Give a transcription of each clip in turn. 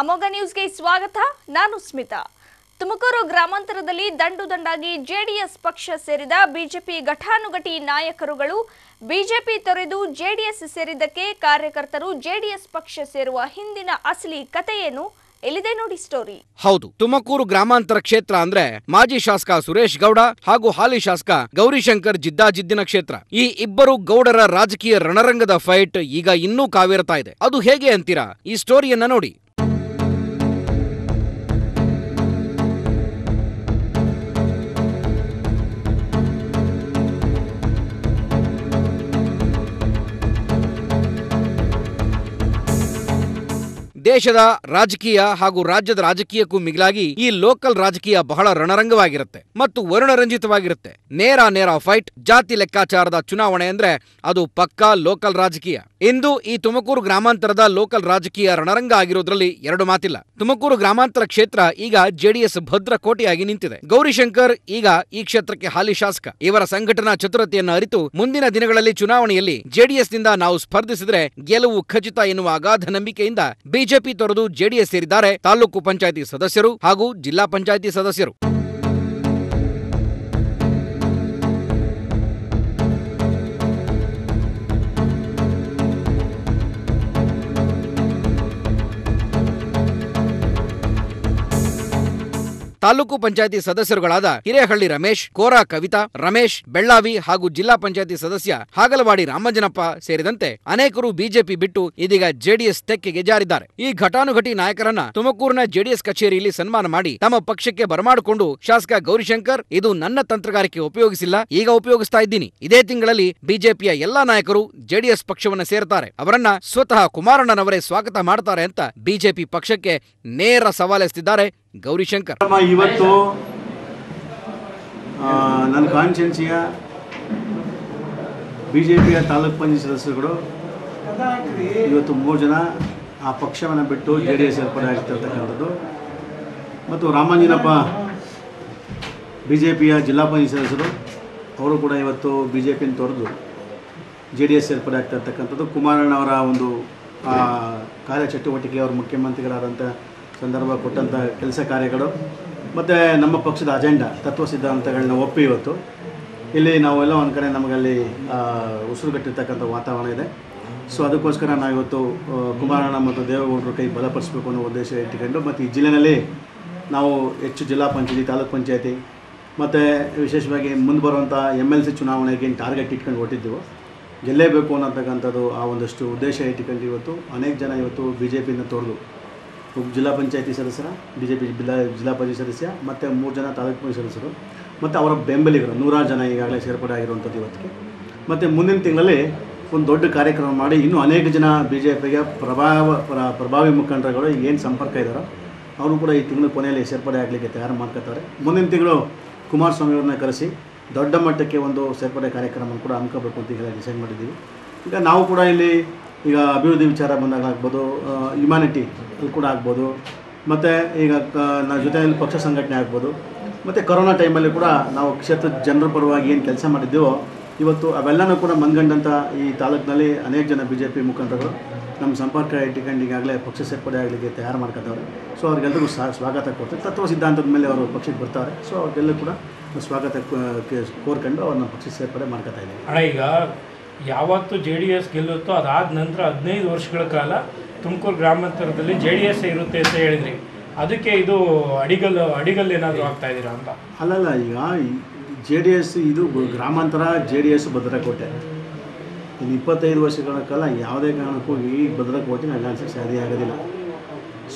ಅಮೋಘ ನ್ಯೂಸ್ಗೆ ಸ್ವಾಗತ. ನಾನು ಸ್ಮಿತಾ. ತುಮಕೂರು ಗ್ರಾಮಾಂತರದಲ್ಲಿ ದಂಡು ದಂಡಾಗಿ ಜೆಡಿಎಸ್ ಪಕ್ಷ ಸೇರಿದ ಬಿಜೆಪಿ ಘಟಾನುಘಟಿ ನಾಯಕರುಗಳು ಬಿಜೆಪಿ ತೊರೆದು ಜೆಡಿಎಸ್ ಸೇರಿದ್ದಕ್ಕೆ ಕಾರ್ಯಕರ್ತರು ಜೆಡಿಎಸ್ ಪಕ್ಷ ಸೇರುವ ಹಿಂದಿನ ಅಸಲಿ ಕಥೆಯೇನು ಎಲ್ಲಿದೆ ನೋಡಿ ಸ್ಟೋರಿ. ಹೌದು, ತುಮಕೂರು ಗ್ರಾಮಾಂತರ ಕ್ಷೇತ್ರ ಅಂದ್ರೆ ಮಾಜಿ ಶಾಸಕ ಸುರೇಶ್ ಗೌಡ ಹಾಗೂ ಹಾಲಿ ಶಾಸಕ ಗೌರಿಶಂಕರ್ ಜಿದ್ದಾಜಿದ್ದಿನ ಕ್ಷೇತ್ರ. ಈ ಇಬ್ಬರು ಗೌಡರ ರಾಜಕೀಯ ರಣರಂಗದ ಫೈಟ್ ಈಗ ಇನ್ನೂ ಕಾವೇರ್ತಾ ಇದೆ. ಅದು ಹೇಗೆ ಅಂತೀರಾ? ಈ ಸ್ಟೋರಿಯನ್ನ ನೋಡಿ. ದೇಶದ ರಾಜಕೀಯ ಹಾಗೂ ರಾಜ್ಯದ ರಾಜಕೀಯಕ್ಕೂ ಮಿಗಿಲಾಗಿ ಈ ಲೋಕಲ್ ರಾಜಕೀಯ ಬಹಳ ರಣರಂಗವಾಗಿರುತ್ತೆ ಮತ್ತು ವರ್ಣರಂಜಿತವಾಗಿರುತ್ತೆ. ನೇರ ನೇರ ಫೈಟ್ ಜಾತಿ ಲೆಕ್ಕಾಚಾರದ ಚುನಾವಣೆ ಅಂದ್ರೆ ಅದು ಪಕ್ಕಾ ಲೋಕಲ್ ರಾಜಕೀಯ. ಇಂದು ಈ ತುಮಕೂರು ಗ್ರಾಮಾಂತರದ ಲೋಕಲ್ ರಾಜಕೀಯ ರಣರಂಗ ಆಗಿರೋದ್ರಲ್ಲಿ ಎರಡು ಮಾತಿಲ್ಲ. ತುಮಕೂರು ಗ್ರಾಮಾಂತರ ಕ್ಷೇತ್ರ ಈಗ ಜೆಡಿಎಸ್ ಭದ್ರ ಕೋಟೆಯಾಗಿ ನಿಂತಿದೆ. ಗೌರಿಶಂಕರ್ ಈಗ ಈ ಕ್ಷೇತ್ರಕ್ಕೆ ಹಾಲಿ ಶಾಸಕ. ಇವರ ಸಂಘಟನಾ ಚತುರತೆಯನ್ನು ಅರಿತು ಮುಂದಿನ ದಿನಗಳಲ್ಲಿ ಚುನಾವಣೆಯಲ್ಲಿ ಜೆಡಿಎಸ್ನಿಂದ ನಾವು ಸ್ಪರ್ಧಿಸಿದ್ರೆ ಗೆಲುವು ಖಚಿತ ಎನ್ನುವ ಅಗಾಧ ನಂಬಿಕೆಯಿಂದ ಬಿಜೆಪಿ ತೊರೆದು ಜೆಡಿಎಸ್ ಸೇರಿದ್ದಾರೆ ತಾಲೂಕು ಪಂಚಾಯಿತಿ ಸದಸ್ಯರು ಹಾಗೂ ಜಿಲ್ಲಾ ಪಂಚಾಯಿತಿ ಸದಸ್ಯರು. ತಾಲೂಕು ಪಂಚಾಯಿತಿ ಸದಸ್ಯರುಗಳಾದ ಹಿರೇಹಳ್ಳಿ ರಮೇಶ್, ಕೋರಾ ಕವಿತಾ, ರಮೇಶ್, ಬೆಳ್ಳಾವಿ ಹಾಗೂ ಜಿಲ್ಲಾ ಪಂಚಾಯತಿ ಸದಸ್ಯ ಹಾಗಲವಾಡಿ ರಾಮಂಜನಪ್ಪ ಸೇರಿದಂತೆ ಅನೇಕರು ಬಿಜೆಪಿ ಬಿಟ್ಟು ಇದೀಗ ಜೆಡಿಎಸ್ ತೆಕ್ಕೆಗೆ ಜಾರಿದ್ದಾರೆ. ಈ ಘಟಾನುಘಟಿ ನಾಯಕರನ್ನ ತುಮಕೂರಿನ ಜೆಡಿಎಸ್ ಕಚೇರಿಯಲ್ಲಿ ಸನ್ಮಾನ ಮಾಡಿ ತಮ್ಮ ಪಕ್ಷಕ್ಕೆ ಬರಮಾಡಿಕೊಂಡು ಶಾಸಕ ಗೌರಿಶಂಕರ್, ಇದು ನನ್ನ ತಂತ್ರಗಾರಿಕೆ ಉಪಯೋಗಿಸಿಲ್ಲ, ಈಗ ಉಪಯೋಗಿಸ್ತಾ ಇದ್ದೀನಿ. ಇದೇ ತಿಂಗಳಲ್ಲಿ ಬಿಜೆಪಿಯ ಎಲ್ಲಾ ನಾಯಕರು ಜೆಡಿಎಸ್ ಪಕ್ಷವನ್ನ ಸೇರ್ತಾರೆ. ಅವರನ್ನ ಸ್ವತಃ ಕುಮಾರಣ್ಣನವರೇ ಸ್ವಾಗತ ಮಾಡ್ತಾರೆ ಅಂತ ಬಿಜೆಪಿ ಪಕ್ಷಕ್ಕೆ ನೇರ ಸವಾಲೆಸ್ತಿದ್ದಾರೆ ಗೌರಿಶಂಕರ್ ಇವತ್ತು ನನ್ನ ಕಾನ್ಶೆನ್ಸಿಯ ಬಿ ಜೆ ಪಿಯ ತಾಲೂಕು ಪಂಚಾಯತ್ ಸದಸ್ಯರುಗಳು, ಇವತ್ತು ಮೂರು ಜನ ಆ ಪಕ್ಷವನ್ನು ಬಿಟ್ಟು ಜೆ ಡಿ ಎಸ್ ಮತ್ತು ರಾಮಾಂಜನಪ್ಪ ಬಿ ಜೆ ಪಿಯ ಜಿಲ್ಲಾ ಪಂಚಾಯತ್ ಸದಸ್ಯರು, ಅವರು ಕೂಡ ಇವತ್ತು ಬಿ ಜೆ ಪಿಯನ್ನು ತೊರೆದು ಜೆ ಡಿ ಎಸ್ ಸೇರ್ಪಡೆ ಆಗ್ತಾ ಇರ್ತಕ್ಕಂಥದ್ದು. ಕುಮಾರಣ್ಣವರ ಒಂದು ಕಾರ್ಯಚಟುವಟಿಕೆ ಅವರು ಮುಖ್ಯಮಂತ್ರಿಗಳಾದಂಥ ಸಂದರ್ಭ ಕೊಟ್ಟಂಥ ಕೆಲಸ ಕಾರ್ಯಗಳು, ಮತ್ತು ನಮ್ಮ ಪಕ್ಷದ ಅಜೆಂಡಾ ತತ್ವ ಸಿದ್ಧಾಂತಗಳನ್ನ ಒಪ್ಪಿ ಇವತ್ತು. ಇಲ್ಲಿ ನಾವೆಲ್ಲ ಒಂದು ಕಡೆ ನಮಗಲ್ಲಿ ಉಸಿರುಗಟ್ಟಿರ್ತಕ್ಕಂಥ ವಾತಾವರಣ ಇದೆ. ಸೊ ಅದಕ್ಕೋಸ್ಕರ ನಾವಿವತ್ತು ಕುಮಾರಣ್ಣ ಮತ್ತು ದೇವೇಗೌಡರ ಕೈ ಬಲಪಡಿಸಬೇಕು ಅನ್ನೋ ಉದ್ದೇಶ ಇಟ್ಟುಕೊಂಡು, ಮತ್ತು ಈ ಜಿಲ್ಲೆಯಲ್ಲಿ ನಾವು ಹೆಚ್ಚು ಜಿಲ್ಲಾ ಪಂಚಾಯತಿ, ತಾಲೂಕು ಪಂಚಾಯತಿ, ಮತ್ತು ವಿಶೇಷವಾಗಿ ಮುಂದೆ ಬರುವಂಥ ಎಂ ಎಲ್ ಸಿ ಚುನಾವಣೆಗೆ ಟಾರ್ಗೆಟ್ ಇಟ್ಕೊಂಡು ಹೊಟ್ಟಿದ್ದೆವು ಗೆಲ್ಲೇಬೇಕು ಅನ್ನತಕ್ಕಂಥದ್ದು ಆ ಒಂದಷ್ಟು ಉದ್ದೇಶ ಇಟ್ಟುಕೊಂಡು ಇವತ್ತು ಅನೇಕ ಜನ ಇವತ್ತು ಬಿ ಜೆ ಪಿಯಿಂದ ತೊಡೆದು ಜಿಲ್ಲಾ ಪಂಚಾಯತಿ ಸದಸ್ಯರ ಬಿ ಜೆ ಪಿ ಜಿಲ್ಲಾ ಜಿಲ್ಲಾ ಪಂಚಾಯತ್ ಸದಸ್ಯ, ಮತ್ತು ಮೂರು ಜನ ತಾಲೂಕು ಪಂಚಾಯತ್ ಸದಸ್ಯರು, ಮತ್ತು ಅವರ ಬೆಂಬಲಿಗರು, ನೂರಾರು ಜನ ಈಗಾಗಲೇ ಸೇರ್ಪಡೆ ಆಗಿರುವಂಥದ್ದು ಇವತ್ತಿಗೆ. ಮತ್ತು ಮುಂದಿನ ತಿಂಗಳಲ್ಲಿ ಒಂದು ದೊಡ್ಡ ಕಾರ್ಯಕ್ರಮ ಮಾಡಿ ಇನ್ನೂ ಅನೇಕ ಜನ ಬಿ ಜೆ ಪಿಗೆ ಪ್ರಭಾವ, ಪ್ರ- ಪ್ರಭಾವಿ ಮುಖಂಡರುಗಳು ಏನು ಸಂಪರ್ಕ ಇದ್ದಾರೋ, ಅವರು ಕೂಡ ಈ ತಿಂಗಳ ಕೊನೆಯಲ್ಲಿ ಸೇರ್ಪಡೆ ಆಗಲಿಕ್ಕೆ ತಯಾರು ಮಾಡ್ಕೊತಾರೆ. ಮುಂದಿನ ತಿಂಗಳು ಕುಮಾರಸ್ವಾಮಿಯವ್ರನ್ನ ಕರೆಸಿ ದೊಡ್ಡ ಮಟ್ಟಕ್ಕೆ ಒಂದು ಸೇರ್ಪಡೆ ಕಾರ್ಯಕ್ರಮ ಕೂಡ ಹಮ್ಮಿಕೋಬೇಕು ಅಂತ ಹೇಳಿ ಡಿಸೈಡ್ ಮಾಡಿದ್ದೀವಿ. ಈಗ ನಾವು ಕೂಡ ಇಲ್ಲಿ ಈಗ ಅಭಿವೃದ್ಧಿ ವಿಚಾರ ಬಂದಾಗ ಆಗ್ಬೋದು ಹ್ಯುಮ್ಯಾನಿಟಿ ಅಲ್ಲಿ ಕೂಡ ಆಗ್ಬೋದು, ಮತ್ತು ಈಗ ಕ, ನಾ ಜೊತೆಯಲ್ಲಿ ಪಕ್ಷ ಸಂಘಟನೆ ಆಗ್ಬೋದು, ಮತ್ತು ಕೊರೋನಾ ಟೈಮಲ್ಲಿ ಕೂಡ ನಾವು ಕ್ಷೇತ್ರದ ಜನರ ಪರವಾಗಿ ಏನು ಕೆಲಸ ಮಾಡಿದ್ದೆವೋ, ಇವತ್ತು ಅವೆಲ್ಲನೂ ಕೂಡ ಮನ್ಗಂಡಂಥ ಈ ತಾಲೂಕಿನಲ್ಲಿ ಅನೇಕ ಜನ ಬಿ ಜೆ ಪಿ ಮುಖಂಡರು ನಮ್ಮ ಸಂಪರ್ಕ ಇಟ್ಕೊಂಡು ಈಗಾಗಲೇ ಪಕ್ಷ ಸೇರ್ಪಡೆ ಆಗಲಿಕ್ಕೆ ತಯಾರು ಮಾಡ್ಕೊತವ್ರೆ ಸೊ ಅವ್ರಿಗೆಲ್ಲರಿಗೂ ಸಹ ಸ್ವಾಗತ ಕೊಡ್ತಾರೆ ತತ್ವ ಸಿದ್ಧಾಂತದ ಮೇಲೆ ಅವರು ಪಕ್ಷಕ್ಕೆ ಬರ್ತಾರೆ. ಸೊ ಅವ್ರಿಗೆಲ್ಲೂ ಕೂಡ ಸ್ವಾಗತ ಕೋರ್ಕೊಂಡು ಅವ್ರನ್ನ ಪಕ್ಷ ಸೇರ್ಪಡೆ ಮಾಡ್ಕೊತಾ ಇದ್ದೀವಿ. ಈಗ ಯಾವತ್ತು ಜೆ ಡಿ ಎಸ್ ಗೆಲ್ಲುತ್ತೋ ಅದಾದ ನಂತರ ಹದಿನೈದು ವರ್ಷಗಳ ಕಾಲ ತುಮಕೂರು ಗ್ರಾಮಾಂತರದಲ್ಲಿ ಜೆ ಡಿ ಎಸ್ ಇರುತ್ತೆ ಅಂತ ಹೇಳಿದ್ರಿ. ಅದಕ್ಕೆ ಇದು ಅಡಿಗಲ್ ಅಡಿಗಲ್ ಏನಾದರೂ ಆಗ್ತಾ ಇದ್ದೀರಾ ಅಂತ? ಅಲ್ಲಲ್ಲ, ಈಗ ಜೆ ಡಿ ಎಸ್ ಇದು ಗ್ರಾಮಾಂತರ ಜೆ ಡಿ ಎಸ್ ಭದ್ರಕೋಟೆ. ಇನ್ನು ಇಪ್ಪತ್ತೈದು ವರ್ಷಗಳ ಕಾಲ ಯಾವುದೇ ಕಾರಣಕ್ಕೂ ಈ ಭದ್ರಕೋಟೆ ಅಲ್ಲಾನ್ಸಕ್ಕೆ ಸಾಧ್ಯ ಆಗೋದಿಲ್ಲ.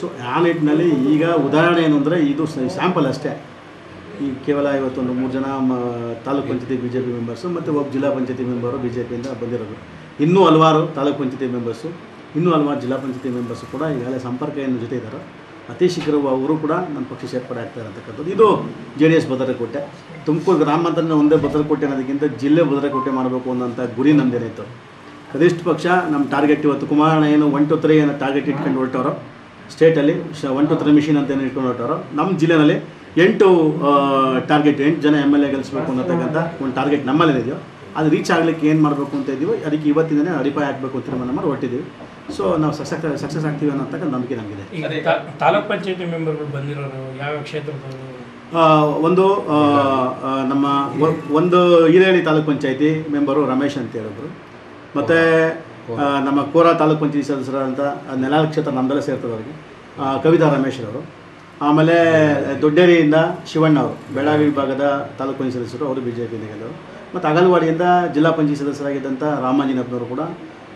ಸೊ ಆ ನಿಟ್ಟಿನಲ್ಲಿ ಈಗ ಉದಾಹರಣೆ ಏನು ಇದು ಸ್ಯಾಂಪಲ್ ಅಷ್ಟೇ. ಈ ಕೇವಲ ಇವತ್ತೊಂದು ಮೂರು ಜನ ಮ ತಾಲೂಕು ಪಂಚಾಯತಿ ಬಿ ಜೆ ಪಿ ಮೆಂಬರ್ಸು ಮತ್ತು ಒಬ್ಬ ಜಿಲ್ಲಾ ಪಂಚಾಯತಿ ಮೆಂಬರು ಬಿ ಜೆ ಪಿಯಿಂದ ಬಂದಿರೋದು. ಇನ್ನೂ ಹಲವಾರು ತಾಲೂಕು ಪಂಚಾಯತಿ ಮೆಂಬರ್ಸು ಇನ್ನೂ ಹಲವಾರು ಜಿಲ್ಲಾ ಪಂಚಾಯತಿ ಮೆಂಬರ್ಸು ಕೂಡ ಈಗಾಗಲೇ ಸಂಪರ್ಕ ಏನು ಜೊತೆ ಇದ್ದಾರೆ ಅತಿ ಶೀಘ್ರ ಅವರು ಕೂಡ ನನ್ನ ಪಕ್ಷ ಸೇರ್ಪಡೆ ಆಗ್ತಾ ಇರತಕ್ಕಂಥದ್ದು ಇದು ಜೆ ಡಿ ಎಸ್ ಭದ್ರಕೋಟೆ. ತುಮಕೂರು ಗ್ರಾಮಾಂತರ ಒಂದೇ ಭದ್ರಕೋಟೆ ಅನ್ನೋದಕ್ಕಿಂತ ಜಿಲ್ಲೆ ಭದ್ರಕೋಟೆ ಮಾಡಬೇಕು ಅನ್ನೋಂಥ ಗುರಿ ನಮ್ಮದೇನಿತ್ತು ಕನಿಷ್ಠ ಪಕ್ಷ ನಮ್ಮ ಟಾರ್ಗೆಟ್ ಇವತ್ತು ಕುಮಾರಣ್ಣ ಏನು ಒನ್ ಟು ತ್ರೀ ಏನೋ ಟಾರ್ಗೆಟ್ ಇಟ್ಕೊಂಡು ಹೊರಟವರು. ಸ್ಟೇಟಲ್ಲಿ ಶ ಒನ್ ಟು ತ್ರೀ ಮಿಷಿನ್ ಅಂತ ಏನು ಇಟ್ಕೊಂಡು ಹೊರಟವರು. ನಮ್ಮ ಜಿಲ್ಲೆನಲ್ಲಿ ಎಂಟು ಟಾರ್ಗೆಟ್ ಎಂಟು ಜನ ಎಂ ಎಲ್ ಎ ಗೆಲ್ಲಿಸ್ಬೇಕು ಅನ್ನತಕ್ಕಂಥ ಒಂದು ಟಾರ್ಗೆಟ್ ನಮ್ಮಲ್ಲೇ ಇದೆಯೋ ಅದು ರೀಚ್ ಆಗಲಿಕ್ಕೆ ಏನು ಮಾಡಬೇಕು ಅಂತ ಇದ್ದೀವಿ ಅದಕ್ಕೆ ಇವತ್ತಿಂದನೇ ಅಡಿಪಾಯ ಹಾಕಬೇಕು ತೀರ್ಮಾನ ಮಾಡಿ ಹೊರಟಿದ್ದೀವಿ. ಸೊ ನಾವು ಸಕ್ಸಸ್ ಸಕ್ಸಸ್ ಆಗ್ತೀವಿ ಅನ್ನೋತಕ್ಕ ನಂಬಿಕೆ ನಮಗಿದೆ. ತಾಲೂಕು ಪಂಚಾಯತಿ ಮೆಂಬರ್ಗಳು ಬಂದಿರೋರು ಯಾವ ಕ್ಷೇತ್ರದವರು? ಒಂದು ನಮ್ಮ ಒಂದು ಹಿರೇಹಳ್ಳಿ ತಾಲೂಕ್ ಪಂಚಾಯತಿ ಮೆಂಬರು ರಮೇಶ್ ಅಂತ ಹೇಳಿದ್ರು ಮತ್ತು ನಮ್ಮ ಕೋರ ತಾಲೂಕ್ ಪಂಚಾಯತಿ ಸದಸ್ಯರಾದಂಥ ನೆಲಾಲ್ ಕ್ಷೇತ್ರ ನಮ್ಮದಲ್ಲೇ ಸೇರ್ತದೆ ಅವರಿಗೆ ಕವಿತಾ ರಮೇಶ್ ಅವರು ಆಮೇಲೆ ದೊಡ್ಡೇರಿಯಿಂದ ಶಿವಣ್ಣ ಅವರು ಬೆಳಗಾವಿ ವಿಭಾಗದ ತಾಲೂಕು ಪಂಚಾಯತ್ ಸದಸ್ಯರು ಅವರು ಬಿ ಜೆ ಪಿಯಿಂದ ಗೆಲ್ಲರು ಮತ್ತು ಅಗಲವಾಡಿಯಿಂದ ಜಿಲ್ಲಾ ಪಂಚಾಯತ್ ಸದಸ್ಯರಾಗಿದ್ದಂಥ ರಾಮಾಂಜನಪ್ಪನವರು ಕೂಡ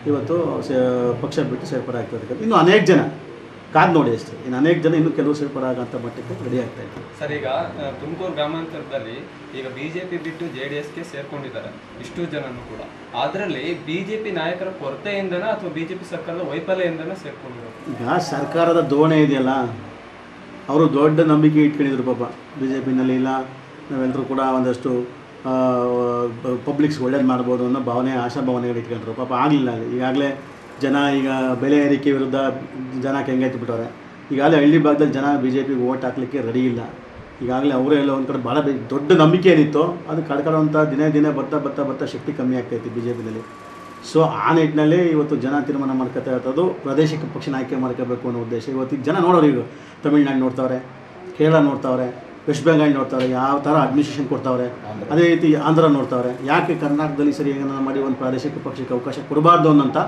ಇವತ್ತು ಸೇ- ಪಕ್ಷ ಬಿಟ್ಟು ಸೇರ್ಪಡೆ ಆಗ್ತದೆ ಇನ್ನು ಅನೇಕ ಜನ ಕಾದು ನೋಡಿ ಅಷ್ಟೇ ಇನ್ನು ಅನೇಕ ಜನ ಇನ್ನು ಕೆಲವು ಸೇರ್ಪಡೆ ಆಗೋಂಥ ಮಟ್ಟಕ್ಕೆ ರೆಡಿ ಆಗ್ತಾ ಇದ್ದಾರೆ. ಸರ್ ಈಗ ತುಮಕೂರು ಗ್ರಾಮಾಂತರದಲ್ಲಿ ಈಗ ಬಿಜೆಪಿ ಬಿಟ್ಟು ಜೆ ಡಿ ಎಸ್ಗೆ ಸೇರ್ಕೊಂಡಿದ್ದಾರೆ ಇಷ್ಟು ಜನನು ಕೂಡ. ಅದರಲ್ಲಿ ಬಿಜೆಪಿ ನಾಯಕರ ಕೊರತೆಯಿಂದನ ಅಥವಾ ಬಿಜೆಪಿ ಸರ್ಕಾರದ ವೈಫಲ್ಯದಿಂದನ ಸೇರ್ಕೊಂಡಿದ್ದಾರೆ ಈಗ ಸರ್ಕಾರದ ಧೋರಣೆ ಇದೆಯಲ್ಲ ಅವರು ದೊಡ್ಡ ನಂಬಿಕೆ ಇಟ್ಕೊಂಡಿದ್ರು ಪಾಪ. ಬಿ ಜೆ ಪಿನಲ್ಲಿ ಇಲ್ಲ, ನಾವೆಲ್ಲರೂ ಕೂಡ ಒಂದಷ್ಟು ಪಬ್ಲಿಕ್ಸ್ ಒಳ್ಳೇದು ಮಾಡ್ಬೋದು ಅನ್ನೋ ಭಾವನೆ, ಆಶಾಭಾವನೆಗಳು ಇಟ್ಕೊಂಡ್ರು ಪಾಪ ಆಗಲಿಲ್ಲ ಈಗಾಗಲೇ ಜನ ಈಗ ಬೆಲೆ ಏರಿಕೆ ವಿರುದ್ಧ ಜನ ಕೆಂಗೆತ್ತು ಬಿಟ್ಟವ್ರೆ ಈಗಾಗಲೇ ಹಳ್ಳಿ ಭಾಗದಲ್ಲಿ ಜನ ಬಿ ಜೆ ಪಿಗೆ ಓಟ್ ಹಾಕ್ಲಿಕ್ಕೆ ರೆಡಿ ಇಲ್ಲ. ಈಗಾಗಲೇ ಅವರೇ ಎಲ್ಲ ಒಂದು ಕಡೆ ಭಾಳ ದೊಡ್ಡ ನಂಬಿಕೆ ಏನಿತ್ತು, ಅದು ಕಳ್ಕೊಳ್ಳೋಂಥ ದಿನೇ ದಿನೇ ಬರ್ತಾ ಬರ್ತಾ ಬರ್ತಾ ಶಕ್ತಿ ಕಮ್ಮಿ ಆಗ್ತೈತಿ ಬಿ ಜೆ ಪಿನಲ್ಲಿ ಸೊ ಆ ನಿಟ್ಟಿನಲ್ಲಿ ಇವತ್ತು ಜನ ತೀರ್ಮಾನ ಮಾಡ್ಕೊತಾ ಇರ್ತದ್ದು ಪ್ರಾದೇಶಿಕ ಪಕ್ಷನ ಆಯ್ಕೆ ಮಾಡ್ಕೋಬೇಕು ಅನ್ನೋ ಉದ್ದೇಶ. ಇವತ್ತು ಜನ ನೋಡೋರು ಈಗ ತಮಿಳ್ನಾಡು ನೋಡ್ತಾವ್ರೆ ಕೇರಳ ನೋಡ್ತಾವ್ರೆ ವೆಸ್ಟ್ ಬೆಂಗಾಲ್ ನೋಡ್ತಾವ್ರೆ ಯಾವ ಥರ ಅಡ್ಮಿನಿಸ್ಟ್ರೇಷನ್ ಕೊಡ್ತಾವ್ರೆ ಅದೇ ರೀತಿ ಆಂಧ್ರ ನೋಡ್ತಾವ್ರೆ. ಯಾಕೆ ಕರ್ನಾಟಕದಲ್ಲಿ ಸರಿ ಏನಾರ ಮಾಡಿ ಒಂದು ಪ್ರಾದೇಶಿಕ ಪಕ್ಷಕ್ಕೆ ಅವಕಾಶ ಕೊಡಬಾರ್ದು ಅನ್ನೋಂಥ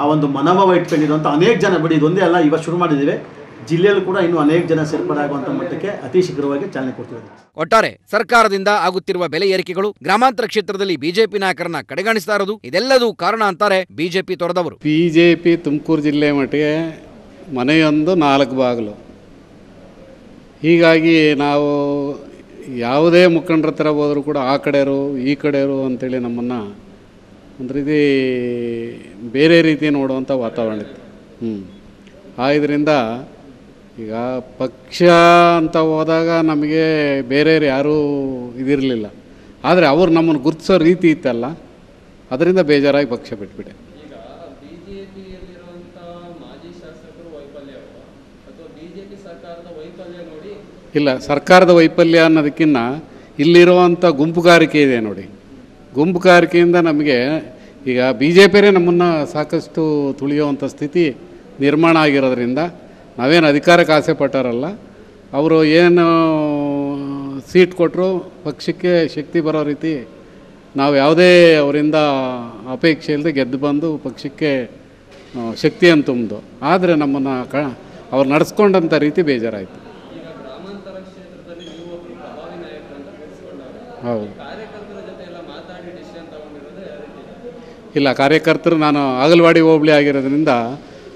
ಆ ಒಂದು ಮನೋಭಾವ ಇಟ್ಕೊಂಡಿರುವಂಥ ಅನೇಕ ಜನ ಬಿಡಿ ಇದೊಂದೇ ಅಲ್ಲ ಇವತ್ತು ಶುರು ಮಾಡಿದ್ದೀವಿ. ಜಿಲ್ಲೆಯಲ್ಲೂ ಕೂಡ ಇನ್ನೂ ಅನೇಕ ಜನ ಸೇರ್ಪಡೆ ಆಗುವಂಥ ಮಟ್ಟಕ್ಕೆ ಅತಿ ಶೀಘ್ರವಾಗಿ ಚಾಲನೆ ಕೊಡ್ತಿದ್ದಾರೆ. ಒಟ್ಟಾರೆ ಸರ್ಕಾರದಿಂದ ಆಗುತ್ತಿರುವ ಬೆಲೆ ಏರಿಕೆಗಳು ಗ್ರಾಮಾಂತರ ಕ್ಷೇತ್ರದಲ್ಲಿ ಬಿಜೆಪಿ ನಾಯಕರನ್ನ ಕಡೆಗಣಿಸ್ತಾ ಇರೋದು ಇದೆಲ್ಲದೂ ಕಾರಣ ಅಂತಾರೆ ಬಿಜೆಪಿ ತೊರೆದವರು. ಬಿಜೆಪಿ ಜೆ ಪಿ ತುಮಕೂರು ಜಿಲ್ಲೆ ಮಟ್ಟಿಗೆ ಮನೆಯೊಂದು ನಾಲ್ಕು ಬಾಗಿಲು. ಹೀಗಾಗಿ ನಾವು ಯಾವುದೇ ಮುಖಂಡರ ಹತ್ರ ಹೋದರೂ ಕೂಡ ಆ ಕಡೆಯರು ಈ ಕಡೆಯರು ಅಂತೇಳಿ ನಮ್ಮನ್ನು ಒಂದು ರೀತಿ ಬೇರೆ ರೀತಿ ನೋಡುವಂಥ ವಾತಾವರಣ ಇತ್ತು. ಹ್ಞೂ ಆದ್ದರಿಂದ ಈಗ ಪಕ್ಷ ಅಂತ ಹೋದಾಗ ನಮಗೆ ಬೇರೆಯವ್ರು ಯಾರೂ ಇದಿರಲಿಲ್ಲ. ಆದರೆ ಅವ್ರು ನಮ್ಮನ್ನು ಗುರುತಿಸೋ ರೀತಿ ಇತ್ತಲ್ಲ ಅದರಿಂದ ಬೇಜಾರಾಗಿ ಪಕ್ಷ ಬಿಟ್ಬಿಟ್ಟೆ. ಇಲ್ಲ ಸರ್ಕಾರದ ವೈಫಲ್ಯ ಅನ್ನೋದಕ್ಕಿಂತ ಇಲ್ಲಿರುವಂಥ ಗುಂಪುಗಾರಿಕೆ ಇದೆ ನೋಡಿ. ಗುಂಪುಗಾರಿಕೆಯಿಂದ ನಮಗೆ ಈಗ ಬಿ ಜೆ ಪಿಯೇ ನಮ್ಮನ್ನು ಸಾಕಷ್ಟು ತುಳಿಯುವಂಥ ಸ್ಥಿತಿ ನಿರ್ಮಾಣ ಆಗಿರೋದ್ರಿಂದ ನಾವೇನು ಅಧಿಕಾರಕ್ಕೆ ಆಸೆ ಪಟ್ಟಾರಲ್ಲ ಅವರು ಏನು ಸೀಟ್ ಕೊಟ್ಟರು ಪಕ್ಷಕ್ಕೆ ಶಕ್ತಿ ಬರೋ ರೀತಿ ನಾವು ಯಾವುದೇ ಅವರಿಂದ ಅಪೇಕ್ಷೆ ಇಲ್ಲದೆ ಗೆದ್ದು ಬಂದು ಪಕ್ಷಕ್ಕೆ ಶಕ್ತಿಯನ್ನು ತುಂಬಿದು. ಆದರೆ ನಮ್ಮನ್ನು ಕ, ಅವ್ರು ನಡೆಸ್ಕೊಂಡಂಥ ರೀತಿ ಬೇಜಾರಾಯಿತು. ಹೌದು. ಇಲ್ಲ, ಕಾರ್ಯಕರ್ತರು ನಾನು ಆಗಲ್ವಾಡಿ ಹೋಬಳಿ ಆಗಿರೋದ್ರಿಂದ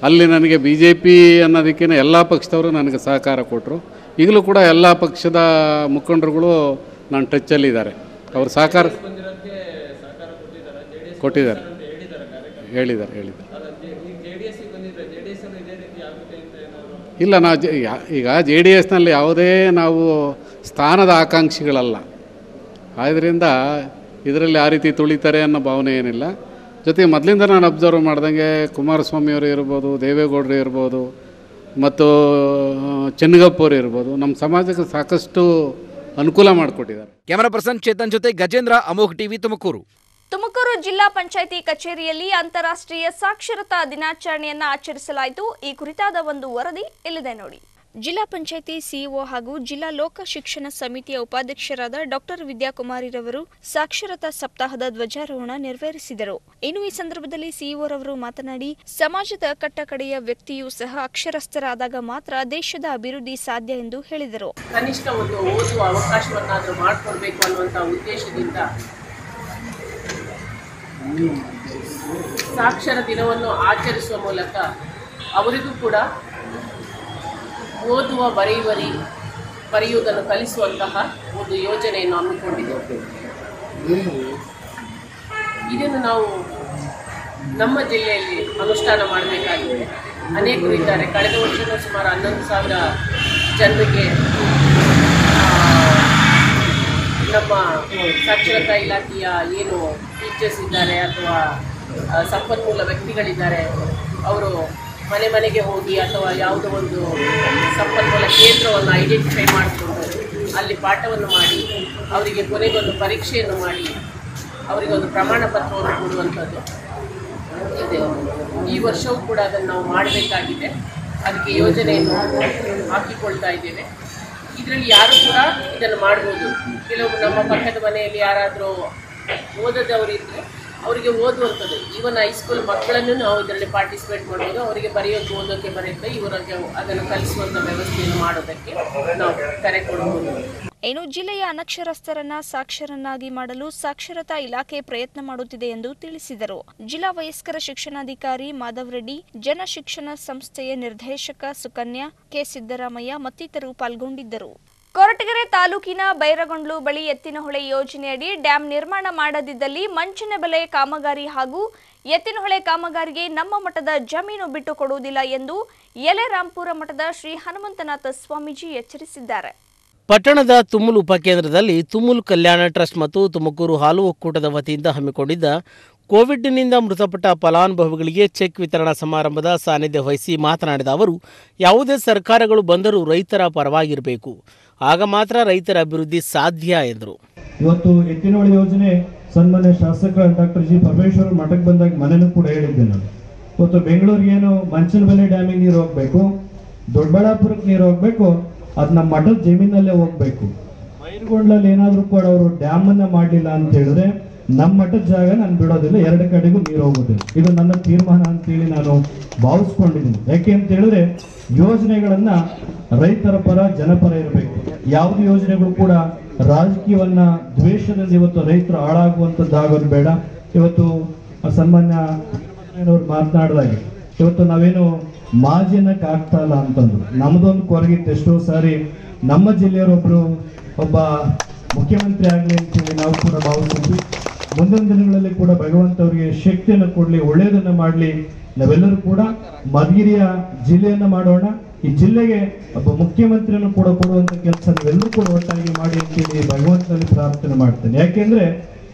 ಅಲ್ಲಿ ನನಗೆ ಬಿ ಜೆ ಪಿ ಅನ್ನೋದಕ್ಕಿಂತ ಎಲ್ಲ ಪಕ್ಷದವರು ನನಗೆ ಸಹಕಾರ ಕೊಟ್ಟರು ಈಗಲೂ ಕೂಡ ಎಲ್ಲ ಪಕ್ಷದ ಮುಖಂಡರುಗಳು ನನ್ನ ಟಚ್ಚಲ್ಲಿದ್ದಾರೆ. ಅವರು ಸಹಕಾರ ಕೊಟ್ಟಿದ್ದಾರೆ. ಹೇಳಿದ್ದಾರೆ ಹೇಳಿದ್ದಾರೆ. ಇಲ್ಲ, ನಾ ಜ- ಈಗ ಜೆ ಡಿ ಎಸ್ನಲ್ಲಿ ಯಾವುದೇ ನಾವು ಸ್ಥಾನದ ಆಕಾಂಕ್ಷಿಗಳಲ್ಲ. ಆದ್ದರಿಂದ ಇದರಲ್ಲಿ ಆ ರೀತಿ ತುಳಿತಾರೆ ಅನ್ನೋ ಭಾವನೆ ಏನಿಲ್ಲ. ಜೊತೆಗೆ ಮೊದಲಿಂದ ನಾನು ಅಬ್ಸರ್ವ್ ಮಾಡ್ದಂಗೆ ಕುಮಾರಸ್ವಾಮಿಯವರು ಇರ್ಬೋದು ದೇವೇಗೌಡರು ಇರ್ಬೋದು ಮತ್ತು ಚೆನ್ನಗಪ್ಪವ್ರು ಇರ್ಬೋದು ನಮ್ಮ ಸಮಾಜಕ್ಕೆ ಸಾಕಷ್ಟು ಅನುಕೂಲ ಮಾಡಿಕೊಟ್ಟಿದ್ದಾರೆ. ಕ್ಯಾಮರಾ ಪರ್ಸನ್ ಚೇತನ್ ಜೊತೆ ಗಜೇಂದ್ರ ಅಮೋಘ್ ಟಿವಿ ತುಮಕೂರು. ತುಮಕೂರು ಜಿಲ್ಲಾ ಪಂಚಾಯಿತಿ ಕಚೇರಿಯಲ್ಲಿ ಅಂತಾರಾಷ್ಟ್ರೀಯ ಸಾಕ್ಷರತಾ ದಿನಾಚರಣೆಯನ್ನು ಆಚರಿಸಲಾಯಿತು. ಈ ಕುರಿತಾದ ಒಂದು ವರದಿ ಇಲ್ಲಿದೆ ನೋಡಿ. ಜಿಲ್ಲಾ ಪಂಚಾಯಿತಿ ಸಿಇಒ ಹಾಗೂ ಜಿಲ್ಲಾ ಲೋಕ ಶಿಕ್ಷಣ ಸಮಿತಿಯ ಉಪಾಧ್ಯಕ್ಷರಾದ ಡಾಕ್ಟರ್ ವಿದ್ಯಾಕುಮಾರಿರವರು ಸಾಕ್ಷರತಾ ಸಪ್ತಾಹದ ಧ್ವಜಾರೋಹಣ ನೆರವೇರಿಸಿದರು. ಇನ್ನು ಈ ಸಂದರ್ಭದಲ್ಲಿ ಸಿಇಒರವರು ಮಾತನಾಡಿ, ಸಮಾಜದ ಕಟ್ಟಕಡೆಯ ವ್ಯಕ್ತಿಯೂ ಸಹ ಅಕ್ಷರಸ್ಥರಾದಾಗ ಮಾತ್ರ ದೇಶದ ಅಭಿವೃದ್ಧಿ ಸಾಧ್ಯ ಎಂದು ಹೇಳಿದರು. ಕನಿಷ್ಠ ಒಂದು ಓದುವ ಅವಕಾಶವನ್ನಾದರೂ ಮಾಡಿಕೊಡ್ಬೇಕು ಅನ್ನುವಂತ ಉದ್ದೇಶದಿಂದ ಸಾಕ್ಷರ ದಿನವನ್ನು ಆಚರಿಸುವ ಮೂಲಕ ಅವರಿಗೂ ಕೂಡ ಓದುವ ಬರೆಯುವರಿ ಬರೆಯುವುದನ್ನು ಕಲಿಸುವಂತಹ ಒಂದು ಯೋಜನೆಯನ್ನು ಹಮ್ಮಿಕೊಂಡಿದ್ದೇವೆ. ಇದನ್ನು ನಾವು ನಮ್ಮ ಜಿಲ್ಲೆಯಲ್ಲಿ ಅನುಷ್ಠಾನ ಮಾಡಬೇಕಾಗಿದೆ. ಅನೇಕರು ಇದ್ದಾರೆ. ಕಳೆದ ವರ್ಷದ ಸುಮಾರು ಹನ್ನೊಂದು ಸಾವಿರ ಜನರಿಗೆ ನಮ್ಮ ಸಾಕ್ಷರತಾ ಇಲಾಖೆಯ ಏನು ಟೀಚರ್ಸ್ ಇದ್ದಾರೆ ಅಥವಾ ಸಂಪನ್ಮೂಲ ವ್ಯಕ್ತಿಗಳಿದ್ದಾರೆ ಅವರು ಮನೆ ಮನೆಗೆ ಹೋಗಿ ಅಥವಾ ಯಾವುದೋ ಒಂದು ಸಂಪನ್ಮೂಲ ಕೇಂದ್ರವನ್ನು ಐಡೆಂಟಿಫೈ ಮಾಡಿಕೊಂಡು ಅಲ್ಲಿ ಪಾಠವನ್ನು ಮಾಡಿ, ಅವರಿಗೆ ಕೊನೆಗೊಂದು ಪರೀಕ್ಷೆಯನ್ನು ಮಾಡಿ ಅವರಿಗೊಂದು ಪ್ರಮಾಣ ಪತ್ರವನ್ನು ಕೊಡುವಂಥದ್ದು ಇದೆ. ಈ ವರ್ಷವೂ ಕೂಡ ಅದನ್ನು ನಾವು ಮಾಡಬೇಕಾಗಿದೆ. ಅದಕ್ಕೆ ಯೋಜನೆಯನ್ನು ಹಾಕಿಕೊಳ್ತಾ ಇದ್ದೇವೆ. ಇದರಲ್ಲಿ ಯಾರು ಕೂಡ ಇದನ್ನು ಮಾಡ್ಬೋದು. ಕೆಲವು ನಮ್ಮ ಪಕ್ಕದ ಮನೆಯಲ್ಲಿ ಯಾರಾದರೂ ಓದದವರು ಇದ್ದರೆ ಅವರಿಗೆ ಓದುವಂಥದ್ದು. ಈವನ್ ಹೈಸ್ಕೂಲ್ ಮಕ್ಕಳನ್ನು ನಾವು ಇದರಲ್ಲಿ ಪಾರ್ಟಿಸಿಪೇಟ್ ಮಾಡ್ಬೋದು. ಅವರಿಗೆ ಬರೆಯೋಕ್ಕೆ ಓದೋಕ್ಕೆ ಬರೆಯುತ್ತೆ. ಇವರಿಗೆ ಅದನ್ನು ಕಲಿಸುವಂಥ ವ್ಯವಸ್ಥೆಯನ್ನು ಮಾಡೋದಕ್ಕೆ ನಾವು ಕರೆ ಕೊಡಬಹುದು ಇನ್ನು ಜಿಲ್ಲೆಯ ಅನಕ್ಷರಸ್ಥರನ್ನ ಸಾಕ್ಷರನ್ನಾಗಿ ಮಾಡಲು ಸಾಕ್ಷರತಾ ಇಲಾಖೆ ಪ್ರಯತ್ನ ಮಾಡುತ್ತಿದೆ ಎಂದು ತಿಳಿಸಿದರು. ಜಿಲ್ಲಾ ವಯಸ್ಕರ ಶಿಕ್ಷಣಾಧಿಕಾರಿ ಮಾಧವ್ ರೆಡ್ಡಿ ಜನಶಿಕ್ಷಣ ಸಂಸ್ಥೆಯ ನಿರ್ದೇಶಕ ಸುಕನ್ಯಾ, ಕೆ ಸಿದ್ದರಾಮಯ್ಯ ಮತ್ತಿತರರು ಪಾಲ್ಗೊಂಡಿದ್ದರು. ಕೊರಟಗೆರೆ ತಾಲೂಕಿನ ಬೈರಗೊಂಡ್ಲು ಬಳಿ ಎತ್ತಿನಹೊಳೆ ಯೋಜನೆಯಡಿ ಡ್ಯಾಂ ನಿರ್ಮಾಣ ಮಾಡದಿದ್ದಲ್ಲಿ ಮಂಚಿನ ಬೆಲೆ ಕಾಮಗಾರಿ ಹಾಗೂ ಎತ್ತಿನಹೊಳೆ ಕಾಮಗಾರಿಗೆ ನಮ್ಮ ಮಠದ ಜಮೀನು ಬಿಟ್ಟು ಕೊಡುವುದಿಲ್ಲ ಎಂದು ಯಲೆರಾಂಪುರ ಮಠದ ಶ್ರೀ ಹನುಮಂತನಾಥ ಸ್ವಾಮೀಜಿ ಎಚ್ಚರಿಸಿದ್ದಾರೆ. ಪಟ್ಟಣದ ತುಮುಲ್ ಉಪಕೇಂದ್ರದಲ್ಲಿ ತುಮುಲ್ ಕಲ್ಯಾಣ ಟ್ರಸ್ಟ್ ಮತ್ತು ತುಮಕೂರು ಹಾಲು ಒಕ್ಕೂಟದ ವತಿಯಿಂದ ಹಮ್ಮಿಕೊಂಡಿದ್ದ ಕೋವಿಡ್ನಿಂದ ಮೃತಪಟ್ಟ ಫಲಾನುಭವಿಗಳಿಗೆ ಚೆಕ್ ವಿತರಣಾ ಸಮಾರಂಭದ ಸಾನ್ನಿಧ್ಯ ವಹಿಸಿ ಮಾತನಾಡಿದ ಅವರು, ಯಾವುದೇ ಸರ್ಕಾರಗಳು ಬಂದರೂ ರೈತರ ಪರವಾಗಿರಬೇಕು. ಆಗ ಮಾತ್ರ ರೈತರ ಅಭಿವೃದ್ಧಿ ಸಾಧ್ಯ ಎಂದರು. ಇವತ್ತು ಎತ್ತಿನಹೊಳೆ ಯೋಜನೆ ಸನ್ಮಾನ್ಯ ಶಾಸಕ ಡಾಕ್ಟರ್ ಜಿ ಪರಮೇಶ್ವರ್ ಮಠಕ್ಕೆ ಬಂದಾಗ ಮನೆನೂ ಕೂಡ ಹೇಳಿದ್ದೆ ನಾನು. ಇವತ್ತು ಬೆಂಗಳೂರಿಗೆ ಏನು ಮಂಚನಬೆಲೆ ಡ್ಯಾಮಿಗೆ ನೀರು ಹೋಗ್ಬೇಕು, ದೊಡ್ಡಬಳ್ಳಾಪುರಕ್ಕೆ ನೀರು ಹೋಗ್ಬೇಕು ಅದು ನಮ್ಮ ಮಠದ ಜಮೀನಲ್ಲೇ ಹೋಗ್ಬೇಕು. ಮೈರ್ಗೊಂಡ್ಲಲ್ಲಿ ಏನಾದರೂ ಕೂಡ ಅವರು ಡ್ಯಾಮ್ ಅನ್ನ ಮಾಡಲಿಲ್ಲ ಅಂತ ಹೇಳಿದ್ರೆ ನಮ್ಮ ಮಠದ ಜಾಗ ನಾನು ಬಿಡೋದಿಲ್ಲ, ಎರಡು ಕಡೆಗೂ ನೀರು ಹೋಗೋದಿಲ್ಲ. ಇದು ನನ್ನ ತೀರ್ಮಾನ ಅಂತೇಳಿ ನಾನು ಭಾವಿಸ್ಕೊಂಡಿದ್ದೀನಿ. ಯಾಕೆ ಅಂತ ಹೇಳಿದ್ರೆ ಯೋಜನೆಗಳನ್ನ ರೈತರ ಪರ ಜನಪರ ಇರಬೇಕು. ಯಾವುದೇ ಯೋಜನೆಗಳು ಕೂಡ ರಾಜಕೀಯವನ್ನ ದ್ವೇಷದಲ್ಲಿ ಇವತ್ತು ರೈತರು ಹಾಳಾಗುವಂಥದ್ದಾಗೋದು ಬೇಡ. ಇವತ್ತು ಸನ್ಮಾನ್ಯ ಮಾತನಾಡಿದಾಗೆ ಇವತ್ತು ನಾವೇನು ಮಾಜಿನಕ್ಕೆ ಆಗ್ತಾ ಇಲ್ಲ ಅಂತಂದ್ರು. ನಮ್ದೊಂದು ಕೊರಗಿತ್ತು ಎಷ್ಟೋ ಸಾರಿ. ನಮ್ಮ ಜಿಲ್ಲೆಯವರೊಬ್ರು ಒಬ್ಬ ಮುಖ್ಯಮಂತ್ರಿ ಆಗಲಿ ಅಂತೇಳಿ ನಾವು ಕೂಡ ಭಾವಿಸಿದ್ವಿ. ಮುಂದಿನ ದಿನಗಳಲ್ಲಿ ಕೂಡ ಭಗವಂತ ಅವರಿಗೆ ಶಕ್ತಿಯನ್ನು ಕೊಡಲಿ, ಒಳ್ಳೆಯದನ್ನು ಮಾಡಲಿ. ನಾವೆಲ್ಲರೂ ಕೂಡ ಮಧುಗಿರಿಯ ಜಿಲ್ಲೆಯನ್ನ ಮಾಡೋಣ. ಈ ಜಿಲ್ಲೆಗೆ ಒಬ್ಬ ಮುಖ್ಯಮಂತ್ರಿಯನ್ನು ಕೂಡ ಕೊಡುವಂತ ಕೆಲಸ ನಾವೆಲ್ಲರೂ ಕೂಡ ಒಟ್ಟಾಗಿ ಮಾಡಿ ಅಂತೇಳಿ ಭಗವಂತನಲ್ಲಿ ಪ್ರಾರ್ಥನೆ ಮಾಡ್ತೇನೆ. ಯಾಕೆಂದ್ರೆ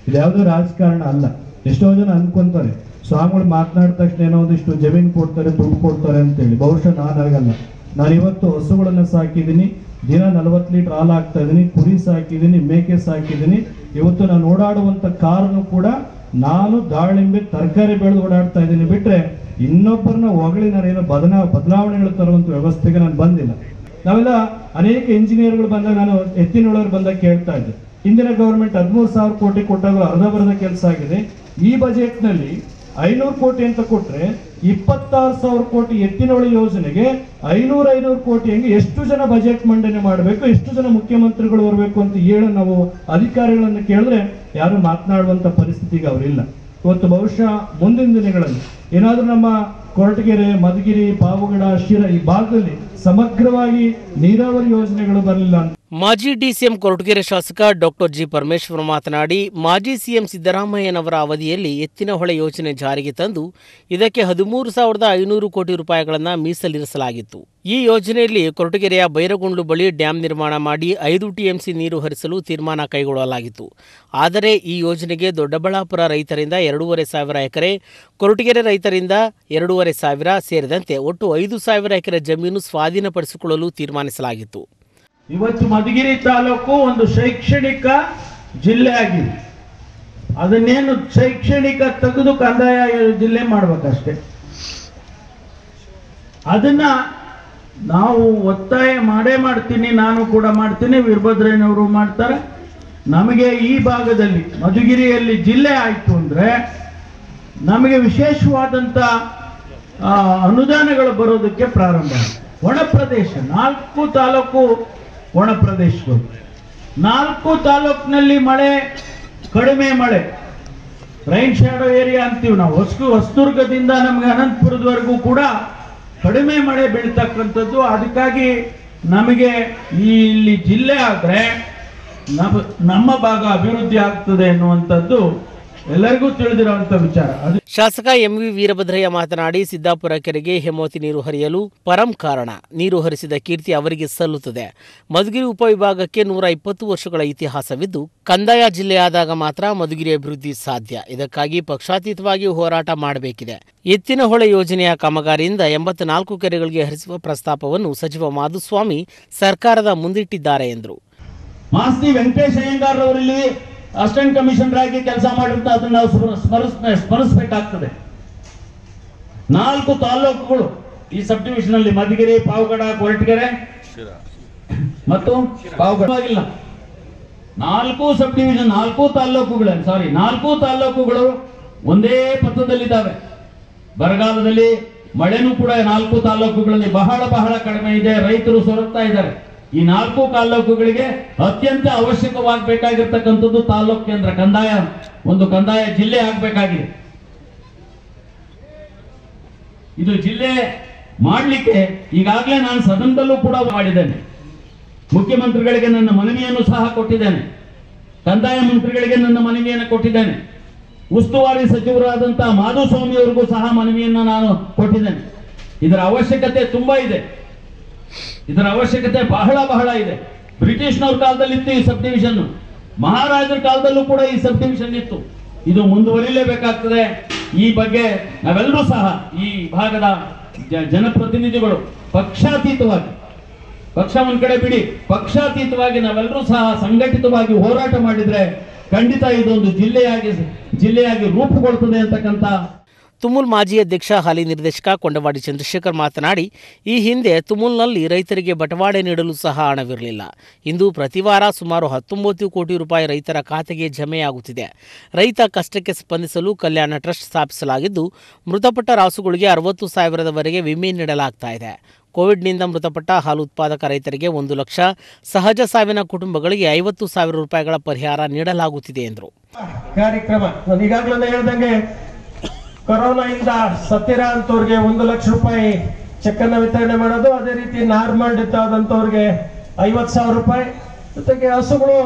ಇದು ಯಾವುದೋ ರಾಜಕಾರಣ ಅಲ್ಲ. ಎಷ್ಟೋ ಜನ ಅನ್ಕೊಂತಾರೆ. ಸ್ವಾಮಿಗಳು ಮಾತನಾಡಿದ ತಕ್ಷಣ ಏನೋ ಒಂದಿಷ್ಟು ಜಮೀನು ಕೊಡ್ತಾರೆ, ದುಡ್ಡು ಕೊಡ್ತಾರೆ ಅಂತೇಳಿ. ಬಹುಶಃ ನಾನು ಆಗಲ್ಲ ನಾನು ಇವತ್ತು ಹಸುಗಳನ್ನ ಸಾಕಿದ್ದೀನಿ. ದಿನ ನಲವತ್ತು ಲೀಟರ್ ಹಾಲು ಹಾಕ್ತಾ ಇದ್ದೀನಿ. ಕುರಿ ಸಾಕಿದ್ದೀನಿ, ಮೇಕೆ ಸಾಕಿದ್ದೀನಿ. ಇವತ್ತು ನಾನು ಓಡಾಡುವಂಥ ಕಾರನ್ನು ಕೂಡ ನಾನು ದಾಳಿಂಬೆ ತರಕಾರಿ ಬೆಳೆದು ಓಡಾಡ್ತಾ ಇದ್ದೀನಿ. ಬಿಟ್ರೆ ಇನ್ನೊಬ್ಬರನ್ನ ಹೊಗಳಿ ನಾನೇನೋ ಬದಲಾ ಬದಲಾವಣೆಗಳು ತರುವಂತ ವ್ಯವಸ್ಥೆಗೆ ನಾನು ಬಂದಿಲ್ಲ. ನಾವೆಲ್ಲ ಅನೇಕ ಇಂಜಿನಿಯರ್ಗಳು ಬಂದಾಗ ನಾನು ಎತ್ತಿನೊಳಗೆ ಬಂದಾಗ ಕೇಳ್ತಾ ಇದ್ದೆ. ಹಿಂದಿನ ಗವರ್ಮೆಂಟ್ ಹದಿಮೂರು ಸಾವಿರ ಕೋಟಿ ಕೊಟ್ಟಾಗ ಅರ್ಧ ಬರದ ಕೆಲಸ ಆಗಿದೆ. ಈ ಬಜೆಟ್ನಲ್ಲಿ ಐನೂರು ಕೋಟಿ ಅಂತ ಕೊಟ್ರೆ ಇಪ್ಪತ್ತಾರು ಸಾವಿರ ಕೋಟಿ ಎತ್ತಿನೊಳಿ ಯೋಜನೆಗೆ ಐನೂರ, ಐನೂರು ಕೋಟಿ ಹಂಗೆ ಎಷ್ಟು ಜನ ಬಜೆಟ್ ಮಂಡನೆ ಮಾಡಬೇಕು, ಎಷ್ಟು ಜನ ಮುಖ್ಯಮಂತ್ರಿಗಳು ಬರಬೇಕು ಅಂತ ಹೇಳಿ ನಾವು ಅಧಿಕಾರಿಗಳನ್ನು ಕೇಳಿದ್ರೆ ಯಾರು ಮಾತನಾಡುವಂತ ಪರಿಸ್ಥಿತಿಗೆ ಅವರಿಲ್ಲ. ಇವತ್ತು ಬಹುಶಃ ಮುಂದಿನ ದಿನಗಳಲ್ಲಿ ಏನಾದರೂ ನಮ್ಮ ಕೊರಟಗೆರೆ, ಮಧುಗಿರಿ, ಪಾವಗಡ, ಶಿರ ಈ ಭಾಗದಲ್ಲಿ ಸಮಗ್ರವಾಗಿ ನೀರಾವರಿ ಯೋಜನೆಗಳು ಬರಲಿಲ್ಲ ಅಂತ ಮಾಜಿ ಡಿಸಿಎಂ ಕೊರಟಗೆರೆ ಶಾಸಕ ಡಾಕ್ಟರ್ ಜಿ ಪರಮೇಶ್ವರ್ ಮಾತನಾಡಿ, ಮಾಜಿ ಸಿಎಂ ಸಿದ್ದರಾಮಯ್ಯನವರ ಅವಧಿಯಲ್ಲಿ ಎತ್ತಿನಹೊಳೆ ಯೋಜನೆ ಜಾರಿಗೆ ತಂದು ಇದಕ್ಕೆ ಹದಿಮೂರು ಸಾವಿರದ ಐನೂರು ಕೋಟಿ ರೂಪಾಯಿಗಳನ್ನು ಮೀಸಲಿರಿಸಲಾಗಿತ್ತು. ಈ ಯೋಜನೆಯಲ್ಲಿ ಕೊರಟಗೆರೆಯ ಬೈರಗೊಂಡ್ಲು ಬಳಿ ಡ್ಯಾಂ ನಿರ್ಮಾಣ ಮಾಡಿ ಐದು ಟಿಎಂಸಿ ನೀರು ಹರಿಸಲು ತೀರ್ಮಾನ ಕೈಗೊಳ್ಳಲಾಗಿತ್ತು. ಆದರೆ ಈ ಯೋಜನೆಗೆ ದೊಡ್ಡಬಳ್ಳಾಪುರ ರೈತರಿಂದ ಎರಡೂವರೆ ಸಾವಿರ ಎಕರೆ, ಕೊರಟಗೆರೆ ರೈತರಿಂದ ಎರಡೂವರೆ ಸಾವಿರ ಸೇರಿದಂತೆ ಒಟ್ಟು ಐದು ಸಾವಿರ ಎಕರೆ ಜಮೀನು ಸ್ವಾಧೀನಪಡಿಸಿಕೊಳ್ಳಲು ತೀರ್ಮಾನಿಸಲಾಗಿತ್ತು. ಇವತ್ತು ಮಧುಗಿರಿ ತಾಲೂಕು ಒಂದು ಶೈಕ್ಷಣಿಕ ಜಿಲ್ಲೆ ಆಗಿದೆ. ಅದನ್ನೇನು ಶೈಕ್ಷಣಿಕ ತೆಗೆದು ಕಂದಾಯ ಜಿಲ್ಲೆ ಮಾಡ್ಬೇಕಷ್ಟೆ. ಅದನ್ನ ನಾವು ಒತ್ತಾಯ ಮಾಡೇ ಮಾಡ್ತೀನಿ, ನಾನು ಕೂಡ ಮಾಡ್ತೀನಿ, ವೀರಭದ್ರಯ್ಯನವರು ಮಾಡ್ತಾರೆ. ನಮಗೆ ಈ ಭಾಗದಲ್ಲಿ, ಮಧುಗಿರಿಯಲ್ಲಿ ಜಿಲ್ಲೆ ಆಯಿತು ಅಂದ್ರೆ ನಮಗೆ ವಿಶೇಷವಾದಂಥ ಅನುದಾನಗಳು ಬರೋದಕ್ಕೆ ಪ್ರಾರಂಭ. ಒಣ ಪ್ರದೇಶ, ನಾಲ್ಕು ತಾಲೂಕು ಒಣ ಪ್ರದೇಶಗಳು ನಾಲ್ಕು ತಾಲೂಕಿನಲ್ಲಿ ಮಳೆ, ಕಡಿಮೆ ಮಳೆ. ರೈನ್ ಶಾಡೋ ಏರಿಯಾ ಅಂತೀವಿ ನಾವು. ಹೊಸಕು, ಹೊಸದುರ್ಗದಿಂದ ನಮಗೆ ಅನಂತಪುರದವರೆಗೂ ಕೂಡ ಕಡಿಮೆ ಮಳೆ ಬೀಳ್ತಕ್ಕಂಥದ್ದು. ಅದಕ್ಕಾಗಿ ನಮಗೆ ಈ ಇಲ್ಲಿ ಜಿಲ್ಲೆ ಆದರೆ ನಮ್ಮ ನಮ್ಮ ಭಾಗ ಅಭಿವೃದ್ಧಿ ಆಗ್ತದೆ ಎನ್ನುವಂಥದ್ದು ಎಲ್ಲರಿಗೂ ತಿಳಿದಿರುವಂತ ವಿಚಾರ. ಶಾಸಕ ಎಂವಿ ವೀರಭದ್ರಯ್ಯ ಮಾತನಾಡಿ ಸಿದ್ದಾಪುರ ಕೆರೆಗೆ ಹೇಮಾವತಿ ನೀರು ಹರಿಯಲು ಪರಂ ಕಾರಣ. ನೀರು ಹರಿಸಿದ ಕೀರ್ತಿ ಅವರಿಗೆ ಸಲ್ಲುತ್ತದೆ. ಮಧುಗಿರಿ ಉಪವಿಭಾಗಕ್ಕೆ ನೂರ ಇಪ್ಪತ್ತು ವರ್ಷಗಳ ಇತಿಹಾಸವಿದ್ದು ಕಂದಾಯ ಜಿಲ್ಲೆಯಾದಾಗ ಮಾತ್ರ ಮಧುಗಿರಿ ಅಭಿವೃದ್ಧಿ ಸಾಧ್ಯ. ಇದಕ್ಕಾಗಿ ಪಕ್ಷಾತೀತವಾಗಿ ಹೋರಾಟ ಮಾಡಬೇಕಿದೆ. ಎತ್ತಿನಹೊಳೆ ಯೋಜನೆಯ ಕಾಮಗಾರಿಯಿಂದ ಎಂಬತ್ನಾಲ್ಕು ಕೆರೆಗಳಿಗೆ ಹರಿಸುವ ಪ್ರಸ್ತಾಪವನ್ನು ಸಚಿವ ಮಾಧುಸ್ವಾಮಿ ಸರ್ಕಾರದ ಮುಂದಿಟ್ಟಿದ್ದಾರೆ ಎಂದರು. ಅಸಿಸ್ಟೆಂಟ್ ಕಮಿಷನರ್ ಆಗಿ ಕೆಲಸ ಮಾಡಿರ್ತ ಅದನ್ನ ನಾವು ಸ್ಮರ- ಸ್ಮರಿಸ್ ಸ್ಮರಿಸಬೇಕಾಗ್ತದೆ. ನಾಲ್ಕು ತಾಲೂಕುಗಳು ಈ ಸಬ್ ಡಿವಿಷನ್ ಅಲ್ಲಿ ಮಧುಗಿರಿ, ಪಾವಗಡ, ಕೊರಟಗೆರೆ ಮತ್ತು ಪಾವಗಡವಾಗಿಲ್ಲ ನಾಲ್ಕು ಸಬ್ ಡಿವಿಷನ್ ನಾಲ್ಕು ತಾಲೂಕುಗಳ ಸಾರಿ ನಾಲ್ಕು ತಾಲೂಕುಗಳು ಒಂದೇ ಪಥದಲ್ಲಿದ್ದಾವೆ ಬರಗಾಲದಲ್ಲಿ ಮಳೆನೂ ಕೂಡ ನಾಲ್ಕು ತಾಲೂಕುಗಳಲ್ಲಿ ಬಹಳ ಬಹಳ ಕಡಿಮೆ ಇದೆ. ರೈತರು ಸೊರಗ್ತಾ ಇದ್ದಾರೆ. ಈ ನಾಲ್ಕು ತಾಲೂಕುಗಳಿಗೆ ಅತ್ಯಂತ ಅವಶ್ಯಕವಾಗಬೇಕಾಗಿರ್ತಕ್ಕಂಥದ್ದು ತಾಲೂಕು ಕೇಂದ್ರ, ಕಂದಾಯ, ಒಂದು ಕಂದಾಯ ಜಿಲ್ಲೆ ಆಗ್ಬೇಕಾಗಿದೆ. ಇದು ಜಿಲ್ಲೆ ಮಾಡಲಿಕ್ಕೆ ಈಗಾಗಲೇ ನಾನು ಸದನದಲ್ಲೂ ಕೂಡ ಮಾಡಿದ್ದೇನೆ. ಮುಖ್ಯಮಂತ್ರಿಗಳಿಗೆ ನನ್ನ ಮನವಿಯನ್ನು ಸಹ ಕೊಟ್ಟಿದ್ದೇನೆ. ಕಂದಾಯ ಮಂತ್ರಿಗಳಿಗೆ ನನ್ನ ಮನವಿಯನ್ನು ಕೊಟ್ಟಿದ್ದೇನೆ. ಉಸ್ತುವಾರಿ ಸಚಿವರಾದಂತಹ ಮಾಧುಸ್ವಾಮಿ ಅವರಿಗೂ ಸಹ ಮನವಿಯನ್ನು ನಾನು ಕೊಟ್ಟಿದ್ದೇನೆ. ಇದರ ಅವಶ್ಯಕತೆ ತುಂಬಾ ಇದೆ. ಇದರ ಅವಶ್ಯಕತೆ ಬಹಳ ಬಹಳ ಇದೆ. ಬ್ರಿಟಿಷ್ನವ್ರ ಕಾಲದಲ್ಲಿ ಇತ್ತು ಈ ಸಬ್ ಡಿವಿಷನ್ ಮಹಾರಾಜರ ಕಾಲದಲ್ಲೂ ಕೂಡ ಈ ಸಬ್ ಡಿವಿಷನ್ ಇತ್ತು. ಇದು ಮುಂದುವರಿಲೇಬೇಕಾಗ್ತದೆ. ಈ ಬಗ್ಗೆ ನಾವೆಲ್ಲರೂ ಸಹ ಈ ಭಾಗದ ಜನಪ್ರತಿನಿಧಿಗಳು ಪಕ್ಷಾತೀತವಾಗಿ ಪಕ್ಷ ಒಂದ್ ಕಡೆ ಬಿಡಿ, ಪಕ್ಷಾತೀತವಾಗಿ ನಾವೆಲ್ಲರೂ ಸಹ ಸಂಘಟಿತವಾಗಿ ಹೋರಾಟ ಮಾಡಿದ್ರೆ ಖಂಡಿತ ಇದೊಂದು ಜಿಲ್ಲೆಯಾಗಿ ಜಿಲ್ಲೆಯಾಗಿ ರೂಪುಗೊಳ್ತದೆ ಅಂತಕ್ಕಂಥ ತುಮುಲ್ ಮಾಜಿ ಅಧ್ಯಕ್ಷ, ಹಾಲಿ ನಿರ್ದೇಶಕ ಕೊಂಡವಾಡಿ ಚಂದ್ರಶೇಖರ್ ಮಾತನಾಡಿ, ಈ ಹಿಂದೆ ತುಮುಲ್ನಲ್ಲಿ ರೈತರಿಗೆ ಬಟವಾಡೆ ನೀಡಲು ಸಹ ಹಣವಿರಲಿಲ್ಲ. ಇಂದು ಪ್ರತಿ ವಾರ ಸುಮಾರು ಹತ್ತೊಂಬತ್ತು ಕೋಟಿ ರೂಪಾಯಿ ರೈತರ ಖಾತೆಗೆ ಜಮೆಯಾಗುತ್ತಿದೆ. ರೈತ ಕಷ್ಟಕ್ಕೆ ಸ್ಪಂದಿಸಲು ಕಲ್ಯಾಣ ಟ್ರಸ್ಟ್ ಸ್ಥಾಪಿಸಲಾಗಿದ್ದು, ಮೃತಪಟ್ಟ ರಾಸುಗಳಿಗೆ ಅರವತ್ತು ಸಾವಿರದವರೆಗೆ ವಿಮೆ ನೀಡಲಾಗ್ತಾ ಇದೆ. ಕೋವಿಡ್ನಿಂದ ಮೃತಪಟ್ಟ ಹಾಲು ಉತ್ಪಾದಕ ರೈತರಿಗೆ ಒಂದು ಲಕ್ಷ, ಸಹಜ ಸಾವಿನ ಕುಟುಂಬಗಳಿಗೆ ಐವತ್ತು ಸಾವಿರ ರೂಪಾಯಿಗಳ ಪರಿಹಾರ ನೀಡಲಾಗುತ್ತಿದೆ ಎಂದರು. ಕಾರ್ಯಕ್ರಮ ಇಂದ ಸತ್ತಿರ ಅಂತವ್ರಿಗೆ ಒಂದು ಲಕ್ಷ ರೂಪಾಯಿ ಚೆಕ್ ಅನ್ನ ವಿತರಣೆ ಮಾಡೋದು, ಅದೇ ರೀತಿ ನಾರ್ಮಲ್ ಡೆತ್ ಆದಂತವ್ರಿಗೆ ಐವತ್ ಸಾವಿರ ರೂಪಾಯಿ. ಜೊತೆಗೆ ಹಸುಗಳು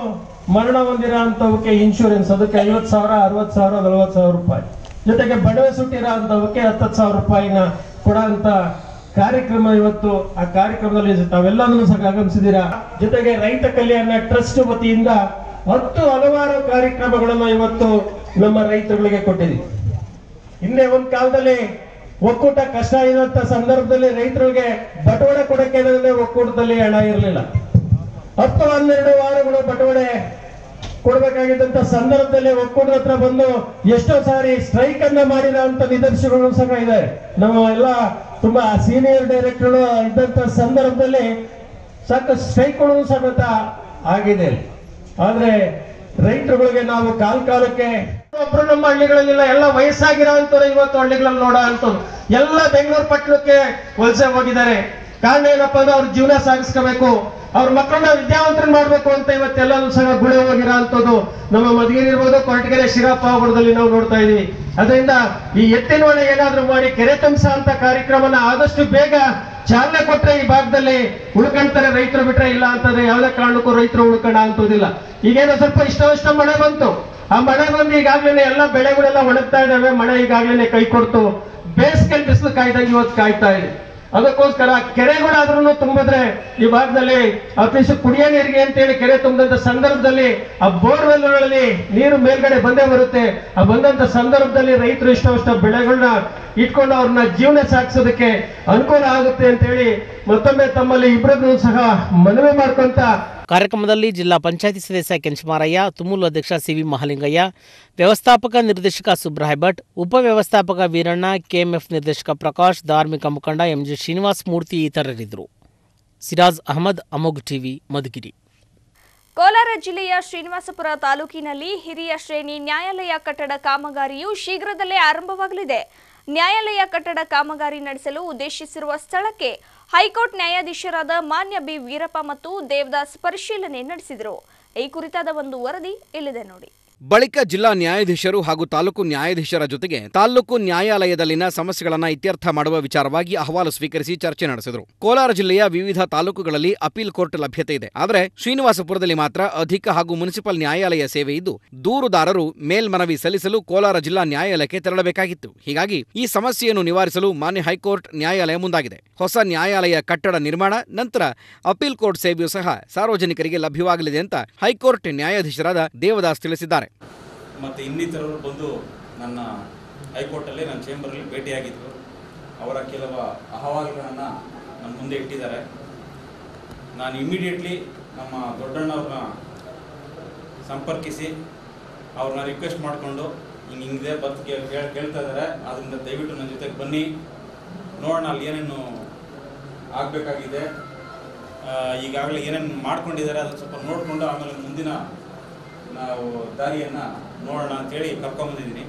ಮರಣ ಹೊಂದಿರೋ ಅಂತವಕ್ಕೆ ಇನ್ಶೂರೆನ್ಸ್ ಅದಕ್ಕೆ ಐವತ್ ಸಾವಿರ ಅರವತ್ ಸಾವಿರ ನಲವತ್ ಸಾವಿರ ರೂಪಾಯಿ. ಜೊತೆಗೆ ಬಡವೆ ಸುಟ್ಟಿರೋ ಅಂತವಕ್ಕೆ ಹತ್ತತ್ತು ಸಾವಿರ ರೂಪಾಯಿನ ಕೊಡೋ ಕಾರ್ಯಕ್ರಮ ಇವತ್ತು ಆ ಕಾರ್ಯಕ್ರಮದಲ್ಲಿ ತಾವೆಲ್ಲದನ್ನು ಸಹ ಆಗಮಿಸಿದ್ದೀರಾ? ಜೊತೆಗೆ ರೈತ ಕಲ್ಯಾಣ ಟ್ರಸ್ಟ್ ವತಿಯಿಂದ ಹತ್ತು ಹಲವಾರು ಕಾರ್ಯಕ್ರಮಗಳನ್ನು ಇವತ್ತು ನಮ್ಮ ರೈತರುಗಳಿಗೆ ಕೊಟ್ಟಿದ್ದೀವಿ. ಹಿಂದೆ ಒಂದ್ ಕಾಲದಲ್ಲಿ ಒಕ್ಕೂಟ ಕಷ್ಟ ಇರುವಂತ ಸಂದರ್ಭದಲ್ಲಿ ರೈತರಿಗೆ ಬಟವಾಡೆ ಕೊಡಕ್ಕೆ ಒಕ್ಕೂಟದಲ್ಲಿ ಹಣ ಇರಲಿಲ್ಲ. ಹತ್ತು ಹನ್ನೆರಡು ವಾರಗಳು ಬಟವಾಡೆ ಕೊಡ್ಬೇಕಾಗಿದ್ದಂತ ಸಂದರ್ಭದಲ್ಲಿ ಒಕ್ಕೂಟದ ಹತ್ರ ಬಂದು ಎಷ್ಟೋ ಸಾರಿ ಸ್ಟ್ರೈಕ್ ಅನ್ನ ಮಾಡಿದ ಅಂತ ನಿದರ್ಶನಗಳು ಸಹ ಇದೆ. ನಮ್ಮ ಎಲ್ಲ ತುಂಬಾ ಸೀನಿಯರ್ ಡೈರೆಕ್ಟರ್ ಇದ್ದಂತ ಸಂದರ್ಭದಲ್ಲಿ ಸತ್ ಸ್ಟ್ರೈಕ್ ಕೊಡೋದು ಸಮೇತ ಆಗಿದೆ. ಆದ್ರೆ ರೈತರುಗಳಿಗೆ ನಾವು ಕಾಲ ಕಾಲಕ್ಕೆ ಒಬ್ರು ನಮ್ಮ ಹಳ್ಳಿಗಳಲ್ಲಿಲ್ಲ ಎಲ್ಲ ವಯಸ್ಸಾಗಿರೋ ಇವತ್ತು ಹಳ್ಳಿಗಳಲ್ಲಿ ನೋಡೋ ಅಂತವ್ರು ಎಲ್ಲ ಬೆಂಗಳೂರು ಪಟ್ಟಣಕ್ಕೆ ವಲಸೆ ಹೋಗಿದ್ದಾರೆ. ಕಾರಣ ಏನಪ್ಪಾ ಅಂದ್ರೆ ಅವ್ರ ಜೀವನ ಸಾಗಿಸ್ಕೋಬೇಕು. ಅವ್ರ ಮಕ್ಕಳನ್ನ ವಿದ್ಯಾವಂತರನ್ನ ಮಾಡ್ಬೇಕು ಅಂತ ಇವತ್ತೆಲ್ಲರೂ ಸಹ ಗುಳೆ ಹೋಗಿರೋ ಅಂತದ್ದು ನಮ್ಮ ಇರ್ಬೋದು, ಕೊರಟಗೆರೆ ಶಿರಾಪಾವರದಲ್ಲಿ ನಾವು ನೋಡ್ತಾ ಇದೀವಿ. ಅದರಿಂದ ಈ ಎತ್ತಿನ ಹೊಳೆ ಏನಾದ್ರೂ ಮಾಡಿ ಕೆರೆ ತುಂಬಿಸ ಅಂತ ಕಾರ್ಯಕ್ರಮನ ಆದಷ್ಟು ಬೇಗ ಚಾಲನೆ ಕೊಟ್ರೆ ಈ ಭಾಗದಲ್ಲಿ ಉಳ್ಕೊಂತಾರೆ ರೈತರು ಬಿಟ್ರೆ ಇಲ್ಲ ಅಂತಂದ್ರೆ ಯಾವುದೇ ಕಾರಣಕ್ಕೂ ರೈತರು ಉಳ್ಕೊಂಡ ಅಂತೋದಿಲ್ಲ ಈಗೇನೋ ಸ್ವಲ್ಪ ಇಷ್ಟವಷ್ಟ ಮಳೆ ಬಂತು. ಆ ಮಳೆ ಬಂದು ಈಗಾಗ್ಲೇ ಎಲ್ಲ ಬೆಳೆಗಳೆಲ್ಲ ಒಣಗ್ತಾ ಇದ್ದಾವೆ, ಮಳೆ ಈಗಾಗ್ಲೇ ಕೈ ಕೊಡ್ತು. ಬೇಸಿಗೆ ಬಿಸಿಲು ಕಾಯ್ದಂಗೆ ಇವತ್ತು ಕಾಯ್ತಾ ಇದೆ. ಅದಕ್ಕೋಸ್ಕರ ಕೆರೆಗಳಾದ್ರೂ ತುಂಬಿದ್ರೆ ಈ ಭಾಗದಲ್ಲಿ ಅಟ್ಲೀಸ್ಟ್ ಕುಡಿಯ ನೀರಿಗೆ ಅಂತೇಳಿ ಕೆರೆ ತುಂಬಿದಂತ ಸಂದರ್ಭದಲ್ಲಿ ಆ ಬೋರ್ವೆಲ್ಗಳಲ್ಲಿ ನೀರು ಮೇಲ್ಗಡೆ ಬಂದೇ ಬರುತ್ತೆ. ಆ ಬಂದಂತ ಸಂದರ್ಭದಲ್ಲಿ ರೈತರು ಇಷ್ಟವಷ್ಟು ಬೆಳೆಗಳನ್ನ ಇಟ್ಕೊಂಡು ಅವ್ರನ್ನ ಜೀವನ ಸಾಗಿಸೋದಕ್ಕೆ ಅನುಕೂಲ ಆಗುತ್ತೆ ಅಂತ ಹೇಳಿ ಮತ್ತೊಮ್ಮೆ ತಮ್ಮಲ್ಲಿ ಇಬ್ಬರನ್ನು ಸಹ ಮನವಿ ಮಾಡ್ಕೊಂತ ಕಾರ್ಯಕ್ರಮದಲ್ಲಿ ಜಿಲ್ಲಾ ಪಂಚಾಯಿತಿ ಸದಸ್ಯ ಕೆಂಚಮಾರಯ್ಯ, ತುಮೂಲು ಅಧ್ಯಕ್ಷ ಸಿವಿ ಮಹಾಲಿಂಗಯ್ಯ, ವ್ಯವಸ್ಥಾಪಕ ನಿರ್ದೇಶಕ ಸುಬ್ರಾಯ್ ಭಟ್ ಉಪವ್ಯವಸ್ಥಾಪಕ ವೀರಣ್ಣ, ಕೆಎಂಎಫ್ ನಿರ್ದೇಶಕ ಪ್ರಕಾಶ್, ಧಾರ್ಮಿಕ ಮುಖಂಡ ಎಂಜಿ ಶ್ರೀನಿವಾಸ್ ಮೂರ್ತಿ ಇತರರಿದ್ದರು. ಸಿರಾಜ್ ಅಹಮದ್ ಅಮೋಗ್ ಟಿವಿ, ಮಧುಗಿರಿ. ಕೋಲಾರ ಜಿಲ್ಲೆಯ ಶ್ರೀನಿವಾಸಪುರ ತಾಲೂಕಿನಲ್ಲಿ ಹಿರಿಯ ಶ್ರೇಣಿ ನ್ಯಾಯಾಲಯ ಕಟ್ಟಡ ಕಾಮಗಾರಿಯು ಶೀಘ್ರದಲ್ಲೇ ಆರಂಭವಾಗಲಿದೆ. ನ್ಯಾಯಾಲಯ ಕಟ್ಟಡ ಕಾಮಗಾರಿ ನಡೆಸಲು ಉದ್ದೇಶಿಸಿರುವ ಸ್ಥಳಕ್ಕೆ ಹೈಕೋರ್ಟ್ ನ್ಯಾಯಾಧೀಶರಾದ ಮಾನ್ಯ ಬಿ. ವೀರಪ್ಪ ಮತ್ತು ದೇವದಾಸ್ ಪರಿಶೀಲನೆ ನಡೆಸಿದರು. ಈ ಕುರಿತಾದ ಒಂದು ವರದಿ ಇಲ್ಲಿದೆ ನೋಡಿ. ಬಳಿಕ ಜಿಲ್ಲಾ ನ್ಯಾಯಾಧೀಶರು ಹಾಗೂ ತಾಲೂಕು ನ್ಯಾಯಾಧೀಶರ ಜೊತೆಗೆ ತಾಲೂಕು ನ್ಯಾಯಾಲಯದಲ್ಲಿನ ಸಮಸ್ಯೆಗಳನ್ನು ಇತ್ಯರ್ಥ ಮಾಡುವ ವಿಚಾರವಾಗಿ ಅಹವಾಲು ಸ್ವೀಕರಿಸಿ ಚರ್ಚೆ ನಡೆಸಿದರು. ಕೋಲಾರ ಜಿಲ್ಲೆಯ ವಿವಿಧ ತಾಲೂಕುಗಳಲ್ಲಿ ಅಪೀಲ್ ಕೋರ್ಟ್ ಲಭ್ಯತೆ ಇದೆ. ಆದರೆ ಶ್ರೀನಿವಾಸಪುರದಲ್ಲಿ ಮಾತ್ರ ಅಧಿಕ ಹಾಗೂ ಮುನ್ಸಿಪಲ್ ನ್ಯಾಯಾಲಯ ಸೇವೆ ಇದ್ದು, ದೂರುದಾರರು ಮೇಲ್ಮನವಿ ಸಲ್ಲಿಸಲು ಕೋಲಾರ ಜಿಲ್ಲಾ ನ್ಯಾಯಾಲಯಕ್ಕೆ ತೆರಳಬೇಕಾಗಿತ್ತು. ಹೀಗಾಗಿ ಈ ಸಮಸ್ಯೆಯನ್ನು ನಿವಾರಿಸಲು ಮಾನ್ಯ ಹೈಕೋರ್ಟ್ ನ್ಯಾಯಾಲಯ ಮುಂದಾಗಿದೆ. ಹೊಸ ನ್ಯಾಯಾಲಯ ಕಟ್ಟಡ ನಿರ್ಮಾಣ, ನಂತರ ಅಪೀಲ್ ಕೋರ್ಟ್ ಸೇವೆಯೂ ಸಹ ಸಾರ್ವಜನಿಕರಿಗೆ ಲಭ್ಯವಾಗಲಿದೆ ಅಂತ ಹೈಕೋರ್ಟ್ ನ್ಯಾಯಾಧೀಶರಾದ ದೇವದಾಸ್ ತಿಳಿಸಿದ್ದಾರೆ. ಮತ್ತು ಇನ್ನಿತರರು ಬಂದು ನನ್ನ ಹೈಕೋರ್ಟಲ್ಲಿ ನನ್ನ ಚೇಂಬರಲ್ಲಿ ಭೇಟಿಯಾಗಿದ್ದರು ಅವರ ಕೆಲವು ಅಹವಾಲುಗಳನ್ನು ನನ್ನ ಮುಂದೆ ಇಟ್ಟಿದ್ದಾರೆ. ನಾನು ಇಮ್ಮಿಡಿಯೇಟ್ಲಿ ನಮ್ಮ ದೊಡ್ಡಣ್ಣವ್ರನ್ನ ಸಂಪರ್ಕಿಸಿ ಅವ್ರನ್ನ ರಿಕ್ವೆಸ್ಟ್ ಮಾಡಿಕೊಂಡು ಹಿಂಗೆ ಹಿಂಗಿದೆ ಕೇಳ್- ಕೇಳ್ತಾ ಇದ್ದಾರೆ. ಅದರಿಂದ ದಯವಿಟ್ಟು ನನ್ನ ಜೊತೆಗೆ ಬನ್ನಿ. ನೋಡೋಣ ಅಲ್ಲಿ ಏನೇನು ಆಗಬೇಕಾಗಿದೆ. ಈಗಾಗಲೇ ಏನೇನು ಮಾಡ್ಕೊಂಡಿದ್ದಾರೆ ಅದನ್ನು ಸ್ವಲ್ಪ ನೋಡಿಕೊಂಡು ಆಮೇಲೆ ಮುಂದಿನ ನಾವು ದಾರಿಯನ್ನು ನೋಡೋಣ ಅಂತೇಳಿ ಕರ್ಕೊಂಬಂದಿದ್ದೀನಿ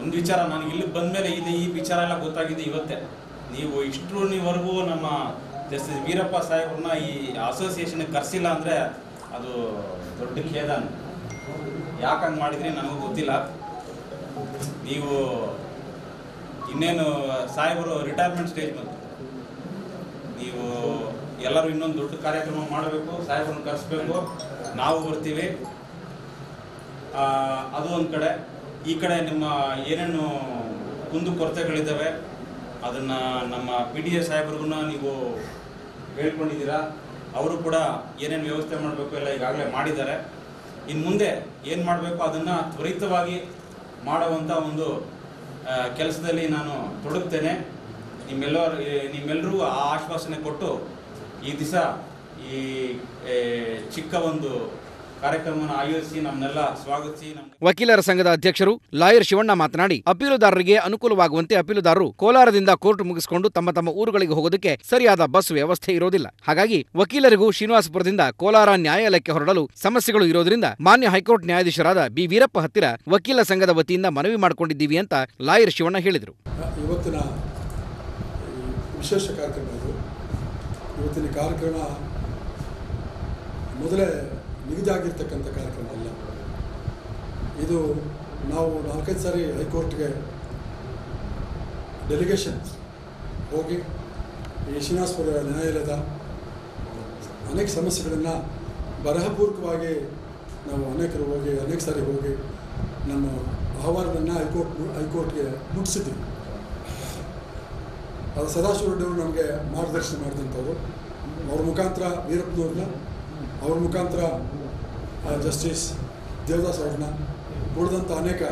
ಒಂದು ವಿಚಾರ ನಾನು ಇಲ್ಲಿಗೆ ಬಂದಮೇಲೆ ಇಲ್ಲಿ ಈ ವಿಚಾರ ಎಲ್ಲ ಗೊತ್ತಾಗಿದೆ ಇವತ್ತೇ. ನೀವು ಇಷ್ಟರವರೆಗೂ ನಮ್ಮ ಜಸ್ಟಿಸ್ ವೀರಪ್ಪ ಸಾಹೇಬ್ರನ್ನ ಈ ಅಸೋಸಿಯೇಷನ್ಗೆ ಕರೆಸಿಲ್ಲ ಅಂದರೆ ಅದು ದೊಡ್ಡ ಖೇದ. ಯಾಕೆ ಹಂಗೆ ಮಾಡಿದ್ರಿ ನನಗೂ ಗೊತ್ತಿಲ್ಲ. ನೀವು ಇನ್ನೇನು ಸಾಹೇಬರು ರಿಟೈರ್ಮೆಂಟ್ ಸ್ಟೇಜ್ ಬಂತು. ನೀವು ಎಲ್ಲರೂ ಇನ್ನೊಂದು ದೊಡ್ಡ ಕಾರ್ಯಕ್ರಮ ಮಾಡಬೇಕು, ಸಾಹೇಬ್ರನ್ನ ಕರೆಸ್ಬೇಕು. ನಾವು ಬರ್ತೀವಿ. ಅದು ಒಂದು ಕಡೆ. ಈ ಕಡೆ ನಿಮ್ಮ ಏನೇನು ಕುಂದು ಕೊರತೆಗಳಿದ್ದಾವೆ ಅದನ್ನು ನಮ್ಮ ಪಿ ಡಿ ಎ ಸಾಹೇಬ್ರಿಗೂ ನೀವು ಹೇಳ್ಕೊಂಡಿದ್ದೀರಾ, ಅವರು ಕೂಡ ಏನೇನು ವ್ಯವಸ್ಥೆ ಮಾಡಬೇಕು ಎಲ್ಲ ಈಗಾಗಲೇ ಮಾಡಿದ್ದಾರೆ. ಇನ್ನು ಮುಂದೆ ಏನು ಮಾಡಬೇಕು ಅದನ್ನು ತ್ವರಿತವಾಗಿ ಮಾಡುವಂಥ ಒಂದು ಕೆಲಸದಲ್ಲಿ ನಾನು ತೊಡಗ್ತೇನೆ. ನಿಮ್ಮೆಲ್ಲರ ನಿಮ್ಮೆಲ್ಲರಿಗೂ ಆ ಆಶ್ವಾಸನೆ ಕೊಟ್ಟು ಈ ದಿವಸ ಈ ಚಿಕ್ಕ ಒಂದು ಕಾರ್ಯಕ್ರಮವನ್ನು ಆಯೋಜಿಸಿ ನಮ್ಮನ್ನೆಲ್ಲ ಸ್ವಾಗತಿಸಿ ವಕೀಲರ ಸಂಘದ ಅಧ್ಯಕ್ಷರು ಲಾಯರ್ ಶಿವಣ್ಣ ಮಾತನಾಡಿ ಅಪೀಲುದಾರರಿಗೆ ಅನುಕೂಲವಾಗುವಂತೆ ಅಪೀಲುದಾರರು ಕೋಲಾರದಿಂದ ಕೋರ್ಟ್ ಮುಗಿಸಿಕೊಂಡು ತಮ್ಮ ತಮ್ಮ ಊರುಗಳಿಗೆ ಹೋಗೋದಕ್ಕೆ ಸರಿಯಾದ ಬಸ್ ವ್ಯವಸ್ಥೆ ಇರೋದಿಲ್ಲ. ಹಾಗಾಗಿ ವಕೀಲರಿಗೂ ಶ್ರೀನಿವಾಸಪುರದಿಂದ ಕೋಲಾರ ನ್ಯಾಯಾಲಯಕ್ಕೆ ಹೊರಡಲು ಸಮಸ್ಯೆಗಳು ಇರೋದ್ರಿಂದ ಮಾನ್ಯ ಹೈಕೋರ್ಟ್ ನ್ಯಾಯಾಧೀಶರಾದ ಬಿ. ವೀರಪ್ಪ ಹತ್ತಿರ ವಕೀಲ ಸಂಘದ ವತಿಯಿಂದ ಮನವಿ ಮಾಡಿಕೊಂಡಿದ್ದೀವಿ ಅಂತ ಲಾಯರ್ ಶಿವಣ್ಣ ಹೇಳಿದರು. ಇವತ್ತಿನ ವಿಶೇಷ ಕಾರ್ಯಕ್ರಮ ಇದು. ಇವತ್ತಿನ ಕಾರ್ಯಕ್ರಮ ಮೊದಲೇ ನಿಗದಿ ಆಗಿರ್ತಕ್ಕಂಥ ಕಾರ್ಯಕ್ರಮ ಅಲ್ಲ ಇದು ನಾವು ನಾಲ್ಕೈದು ಸಾರಿ ಹೈಕೋರ್ಟ್ಗೆ ಡೆಲಿಗೇಷನ್ ಹೋಗಿ ಈ ಶ್ರೀನಿವಾಸಪುರ ನ್ಯಾಯಾಲಯದ ಅನೇಕ ಸಮಸ್ಯೆಗಳನ್ನು ಬರಹಪೂರ್ವಕವಾಗಿ ನಾವು ಅನೇಕರು ಹೋಗಿ, ಅನೇಕ ಸಾರಿ ಹೋಗಿ ನಮ್ಮ ಅಹವಾಲುಗಳನ್ನು ಹೈಕೋರ್ಟ್ ಹೈಕೋರ್ಟ್ಗೆ ಮುಟ್ಟಿಸಿದ್ದೀವಿ. ಅದು ಸದಾಶಿವ ರೆಡ್ಡಿಯವರು ನಮಗೆ ಮಾರ್ಗದರ್ಶನ ಮಾಡಿದಂಥವ್ರು ಅವ್ರ ಮುಖಾಂತರ ವೀರಪ್ಪನವ್ರನ್ನ ಅವ್ರ ಮುಖಾಂತರ ಜಸ್ಟಿಸ್ ದೇವದಾಸ್ ಅವ್ರನ್ನ ಉಳಿದಂಥ ಅನೇಕ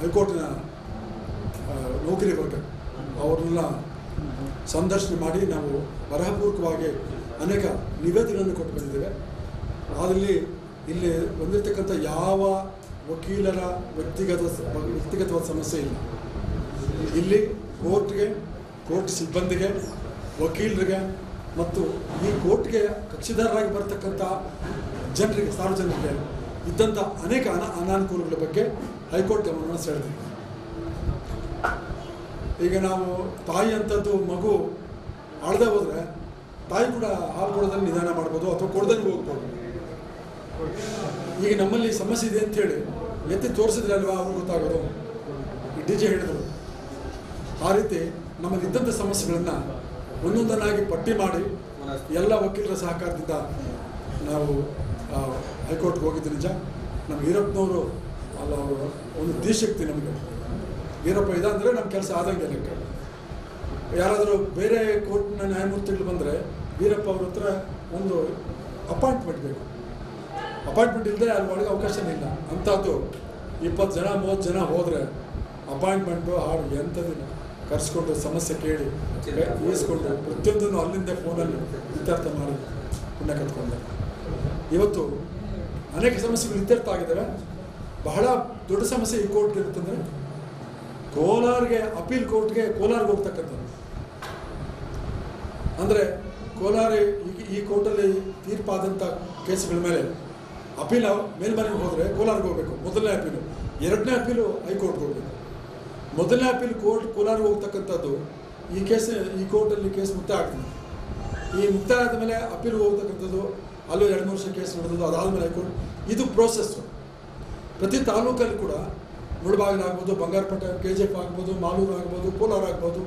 ಹೈಕೋರ್ಟಿನ ನೌಕರಿ ವರ್ಗ ಅವ್ರನ್ನ ಸಂದರ್ಶನ ಮಾಡಿ ನಾವು ಬರಹಪೂರ್ವಕವಾಗಿ ಅನೇಕ ನಿವೇದನೆಗಳನ್ನು ಕೊಟ್ಟು ಬಂದಿದ್ದೇವೆ. ಅದರಲ್ಲಿ ಇಲ್ಲಿ ಬಂದಿರತಕ್ಕಂಥ ಯಾವ ವಕೀಲರ ವ್ಯಕ್ತಿಗತ, ವ್ಯಕ್ತಿಗತವಾದ ಸಮಸ್ಯೆ ಇಲ್ಲ. ಇಲ್ಲಿ ಕೋರ್ಟ್ಗೆ, ಕೋರ್ಟ್ ಸಿಬ್ಬಂದಿಗೆ, ವಕೀಲರಿಗೆ ಮತ್ತು ಈ ಕೋರ್ಟ್ಗೆ ಕಕ್ಷಿದಾರರಾಗಿ ಬರ್ತಕ್ಕಂಥ ಜನರಿಗೆ ಸಾರ್ವಜನಿಕರಿಗೆ ಇದ್ದಂಥ ಅನೇಕ ಅನ, ಅನಾನುಕೂಲಗಳ ಬಗ್ಗೆ ಹೈಕೋರ್ಟ್ ಗಮನವನ್ನು ಸೆಳೆದಿದೆ ಈಗ ನಾವು ತಾಯಿ ಅಂಥದ್ದು ಮಗು ಅಳದೆ ಹೋದರೆ ತಾಯಿ ಕೂಡ ಹಾಲು ಕೊಡೋದನ್ನು ನಿಧಾನ ಮಾಡ್ಬೋದು ಅಥವಾ ಕೊಡ್ದಂಗೆ ಹೋಗ್ಬೋದು. ಈಗ ನಮ್ಮಲ್ಲಿ ಸಮಸ್ಯೆ ಇದೆ ಅಂಥೇಳಿ ಎತ್ತಿ ತೋರಿಸಿದ್ರೆ ಅಲ್ವಾ ಅವ್ರು ಗೊತ್ತಾಗೋದು? ಡಿ ಜೆ ಹೇಳಿದರು. ಆ ರೀತಿ ನಮ್ಮಲ್ಲಿ ಇದ್ದಂಥ ಸಮಸ್ಯೆಗಳನ್ನು ಒಂದೊಂದನ್ನಾಗಿ ಪಟ್ಟಿ ಮಾಡಿ ಎಲ್ಲ ವಕೀಲರ ಸಹಕಾರದಿಂದ ನಾವು ಹೈಕೋರ್ಟ್ಗೆ ಹೋಗಿದ್ದು ನಿಜ. ನಮ್ಮ ಈರಪ್ಪನವರು ಅಲ್ಲ, ಅವರು ಒಂದು ದೇಶಕ್ತಿ ನಮಗೆ. ಈರಪ್ಪ ಇದಂದರೆ ನಮ್ಮ ಕೆಲಸ ಆದಂಗೆ ಲೆಕ್ಕ. ಯಾರಾದರೂ ಬೇರೆ ಕೋರ್ಟ್ನ ನ್ಯಾಯಮೂರ್ತಿಗಳು ಬಂದರೆ ವೀರಪ್ಪ ಅವ್ರ ಹತ್ರ ಒಂದು ಅಪಾಯಿಂಟ್ಮೆಂಟ್ ಬೇಕು. ಅಪಾಯಿಂಟ್ಮೆಂಟ್ ಇಲ್ಲದೆ ಅಲ್ಲಿ ಒಳಗೆ ಅವಕಾಶನೇ ಇಲ್ಲ. ಅಂಥದ್ದು ಇಪ್ಪತ್ತು ಜನ, ಮೂವತ್ತು ಜನ ಹೋದರೆ ಅಪಾಯಿಂಟ್ಮೆಂಟು ಹಾಡು ಎಂಥದಿಲ್ಲ ಕರೆಸ್ಕೊಂಡು ಸಮಸ್ಯೆ ಕೇಳಿ ಊಹಿಸ್ಕೊಂಡು ಪ್ರತಿಯೊಂದನ್ನು ಅಲ್ಲಿಂದ ಫೋನಲ್ಲಿ ಇತ್ಯರ್ಥ ಮಾಡಿ ಪುಣ್ಯ ಕಟ್ಕೊಂಡೆ. ಇವತ್ತು ಅನೇಕ ಸಮಸ್ಯೆಗಳು ಇತ್ಯರ್ಥ ಆಗಿದ್ದಾವೆ. ಬಹಳ ದೊಡ್ಡ ಸಮಸ್ಯೆ ಈ ಕೋರ್ಟ್ಗೆ ಇರುತ್ತಂದ್ರೆ ಕೋಲಾರ್ಗೆ, ಅಪೀಲ್ ಕೋರ್ಟ್ಗೆ ಕೋಲಾರ್ಗೆ ಹೋಗ್ತಕ್ಕಂಥದ್ದು. ಅಂದರೆ ಕೋಲಾರ ಈ ಕೋರ್ಟಲ್ಲಿ ತೀರ್ಪಾದಂಥ ಕೇಸ್ಗಳ ಮೇಲೆ ಅಪೀಲ್ ಮೇಲ್ಮನೆಗೆ ಹೋದರೆ ಕೋಲಾರ್ಗೆ ಹೋಗಬೇಕು. ಮೊದಲನೇ ಅಪೀಲು. ಎರಡನೇ ಅಪೀಲು ಹೈಕೋರ್ಟ್ಗೆ ಹೋಗಬೇಕು. ಮೊದಲನೇ ಅಪೀಲ್ ಕೋರ್ಟ್ ಕೋಲಾರ ಹೋಗ್ತಕ್ಕಂಥದ್ದು ಈ ಕೇಸ್ ಈ ಕೋರ್ಟಲ್ಲಿ ಕೇಸ್ ಮುಕ್ತಾಯ ಆಗ್ತದೆ. ಈ ಮುಕ್ತಾಯ ಆದಮೇಲೆ ಅಪೀಲ್ ಹೋಗ್ತಕ್ಕಂಥದ್ದು ಅಲ್ಲೂ ಎರಡು ಮೂರು ವರ್ಷ ಕೇಸ್ ನಡೆದದ್ದು ಅದಾದಮೇಲೆ ಹೈಕೋರ್ಟ್. ಇದು ಪ್ರೋಸೆಸ್ಸು ಪ್ರತಿ ತಾಲೂಕಲ್ಲಿ ಕೂಡ ಆಗ್ಬೋದು ಬಂಗಾರಪೇಟೆ ಕೆ ಜಿ ಎಫ್ ಆಗ್ಬೋದು ಮಾಲೂರು ಆಗ್ಬೋದು ಕೋಲಾರ ಆಗ್ಬೋದು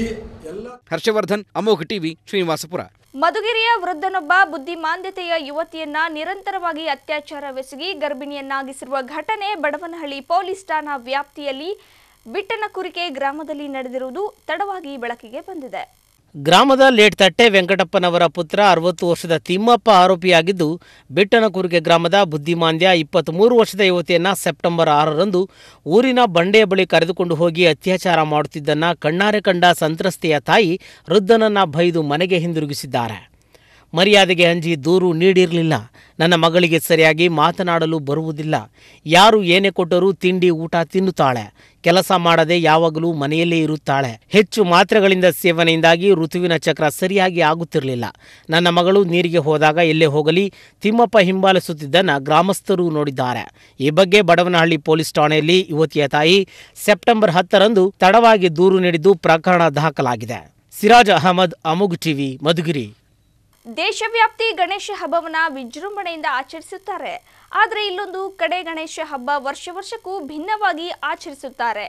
ಈ ಎಲ್ಲ ಹರ್ಷವರ್ಧನ್ ಅಮೋಘ ಟಿವಿ ಶ್ರೀನಿವಾಸಪುರ. ಮಧುಗಿರಿಯ ವೃದ್ಧನೊಬ್ಬ ಬುದ್ಧಿಮಾಂದ್ಯತೆಯ ಯುವತಿಯನ್ನ ನಿರಂತರವಾಗಿ ಅತ್ಯಾಚಾರವೆಸಗಿ ಗರ್ಭಿಣಿಯನ್ನಾಗಿಸಿರುವ ಘಟನೆ ಬಡವನಹಳ್ಳಿ ಪೊಲೀಸ್ ಠಾಣಾ ವ್ಯಾಪ್ತಿಯಲ್ಲಿ ಬಿಟ್ಟನಕುರಿಕೆ ಗ್ರಾಮದಲ್ಲಿ ನಡೆದಿರುವುದು ತಡವಾಗಿ ಬೆಳಕಿಗೆ ಬಂದಿದೆ. ಗ್ರಾಮದ ಲೇಟ್ ತಟ್ಟೆ ವೆಂಕಟಪ್ಪನವರ ಪುತ್ರ ಅರವತ್ತು ವರ್ಷದ ತಿಮ್ಮಪ್ಪ ಆರೋಪಿಯಾಗಿದ್ದು ಬಿಟ್ಟನಕುರ್ಗೆ ಗ್ರಾಮದ ಬುದ್ಧಿಮಾಂದ್ಯ ಇಪ್ಪತ್ತ್ಮೂರು ವರ್ಷದ ಯುವತಿಯನ್ನು ಸೆಪ್ಟೆಂಬರ್ ಆರರಂದು ಊರಿನ ಬಂಡೆಯ ಬಳಿ ಕರೆದುಕೊಂಡು ಹೋಗಿ ಅತ್ಯಾಚಾರ ಮಾಡುತ್ತಿದ್ದನ್ನ ಕಣ್ಣಾರೆ ಕಂಡ ಸಂತ್ರಸ್ತೆಯ ತಾಯಿ ವೃದ್ಧನನ್ನು ಬೈದು ಮನೆಗೆ ಹಿಂದಿರುಗಿಸಿದ್ದಾರೆ. ಮರ್ಯಾದೆಗೆ ಅಂಜಿ ದೂರು ನೀಡಿರಲಿಲ್ಲ. ನನ್ನ ಮಗಳಿಗೆ ಸರಿಯಾಗಿ ಮಾತನಾಡಲು ಬರುವುದಿಲ್ಲ. ಯಾರು ಏನೇ ಕೊಟ್ಟರೂ ತಿಂಡಿ, ಊಟ ತಿನ್ನುತ್ತಾಳೆ. ಕೆಲಸ ಮಾಡದೆ ಯಾವಾಗಲೂ ಮನೆಯಲ್ಲೇ ಇರುತ್ತಾಳೆ. ಹೆಚ್ಚು ಮಾತ್ರೆಗಳಿಂದ ಸೇವನೆಯಿಂದಾಗಿ ಋತುವಿನ ಚಕ್ರ ಸರಿಯಾಗಿ ಆಗುತ್ತಿರಲಿಲ್ಲ. ನನ್ನ ಮಗಳು ನೀರಿಗೆ ಹೋದಾಗ ಎಲ್ಲೇ ಹೋಗಲಿ, ತಿಮ್ಮಪ್ಪ ಹಿಂಬಾಲಿಸುತ್ತಿದ್ದನ್ನು ಗ್ರಾಮಸ್ಥರು ನೋಡಿದ್ದಾರೆ. ಈ ಬಗ್ಗೆ ಬಡವನಹಳ್ಳಿ ಪೊಲೀಸ್ ಠಾಣೆಯಲ್ಲಿ ಯುವತಿಯ ತಾಯಿ ಸೆಪ್ಟೆಂಬರ್ ಹತ್ತರಂದು ತಡವಾಗಿ ದೂರು ನೀಡಿದ್ದು ಪ್ರಕರಣ ದಾಖಲಾಗಿದೆ. ಸಿರಾಜ್ ಅಹಮದ್, ಅಮುಗ್ ಟಿವಿ, ಮಧುಗಿರಿ. ದೇಶವ್ಯಾಪ್ತಿ ಗಣೇಶ ಹಬ್ಬವನ್ನ ವಿಜೃಂಭಣೆಯಿಂದ ಆಚರಿಸುತ್ತಾರೆ. ಆದರೆ ಇಲ್ಲೊಂದು ಕಡೆ ಗಣೇಶ ಹಬ್ಬ ವರ್ಷ ವರ್ಷಕ್ಕೂ ಭಿನ್ನವಾಗಿ ಆಚರಿಸುತ್ತಾರೆ.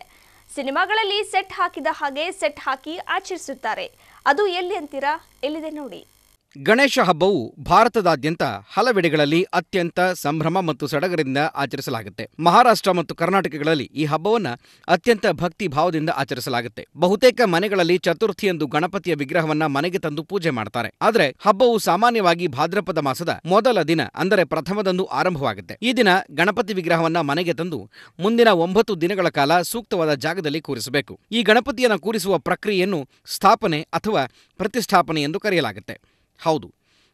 ಸಿನಿಮಾಗಳಲ್ಲಿ ಸೆಟ್ ಹಾಕಿದ ಹಾಗೆ ಸೆಟ್ ಹಾಕಿ ಆಚರಿಸುತ್ತಾರೆ. ಅದು ಎಲ್ಲಿ ಅಂತೀರಾ? ಎಲ್ಲಿದೆ ನೋಡಿ. ಗಣೇಶ ಹಬ್ಬವು ಭಾರತದಾದ್ಯಂತ ಹಲವೆಡೆಗಳಲ್ಲಿ ಅತ್ಯಂತ ಸಂಭ್ರಮ ಮತ್ತು ಸಡಗರದಿಂದ ಆಚರಿಸಲಾಗುತ್ತೆ. ಮಹಾರಾಷ್ಟ್ರ ಮತ್ತು ಕರ್ನಾಟಕಗಳಲ್ಲಿ ಈ ಹಬ್ಬವನ್ನು ಅತ್ಯಂತ ಭಕ್ತಿ ಭಾವದಿಂದ ಆಚರಿಸಲಾಗುತ್ತೆ. ಬಹುತೇಕ ಮನೆಗಳಲ್ಲಿ ಚತುರ್ಥಿಯಂದು ಗಣಪತಿಯ ವಿಗ್ರಹವನ್ನ ಮನೆಗೆ ತಂದು ಪೂಜೆ ಮಾಡ್ತಾರೆ. ಆದರೆ ಹಬ್ಬವು ಸಾಮಾನ್ಯವಾಗಿ ಭಾದ್ರಪದ ಮಾಸದ ಮೊದಲ ದಿನ, ಅಂದರೆ ಪ್ರಥಮದಂದು ಆರಂಭವಾಗುತ್ತೆ. ಈ ದಿನ ಗಣಪತಿ ವಿಗ್ರಹವನ್ನ ಮನೆಗೆ ತಂದು ಮುಂದಿನ ಒಂಬತ್ತು ದಿನಗಳ ಕಾಲ ಸೂಕ್ತವಾದ ಜಾಗದಲ್ಲಿ ಕೂರಿಸಬೇಕು. ಈ ಗಣಪತಿಯನ್ನು ಕೂರಿಸುವ ಪ್ರಕ್ರಿಯೆಯನ್ನು ಸ್ಥಾಪನೆ ಅಥವಾ ಪ್ರತಿಷ್ಠಾಪನೆ ಎಂದು ಕರೆಯಲಾಗುತ್ತೆ. ಹೌದು.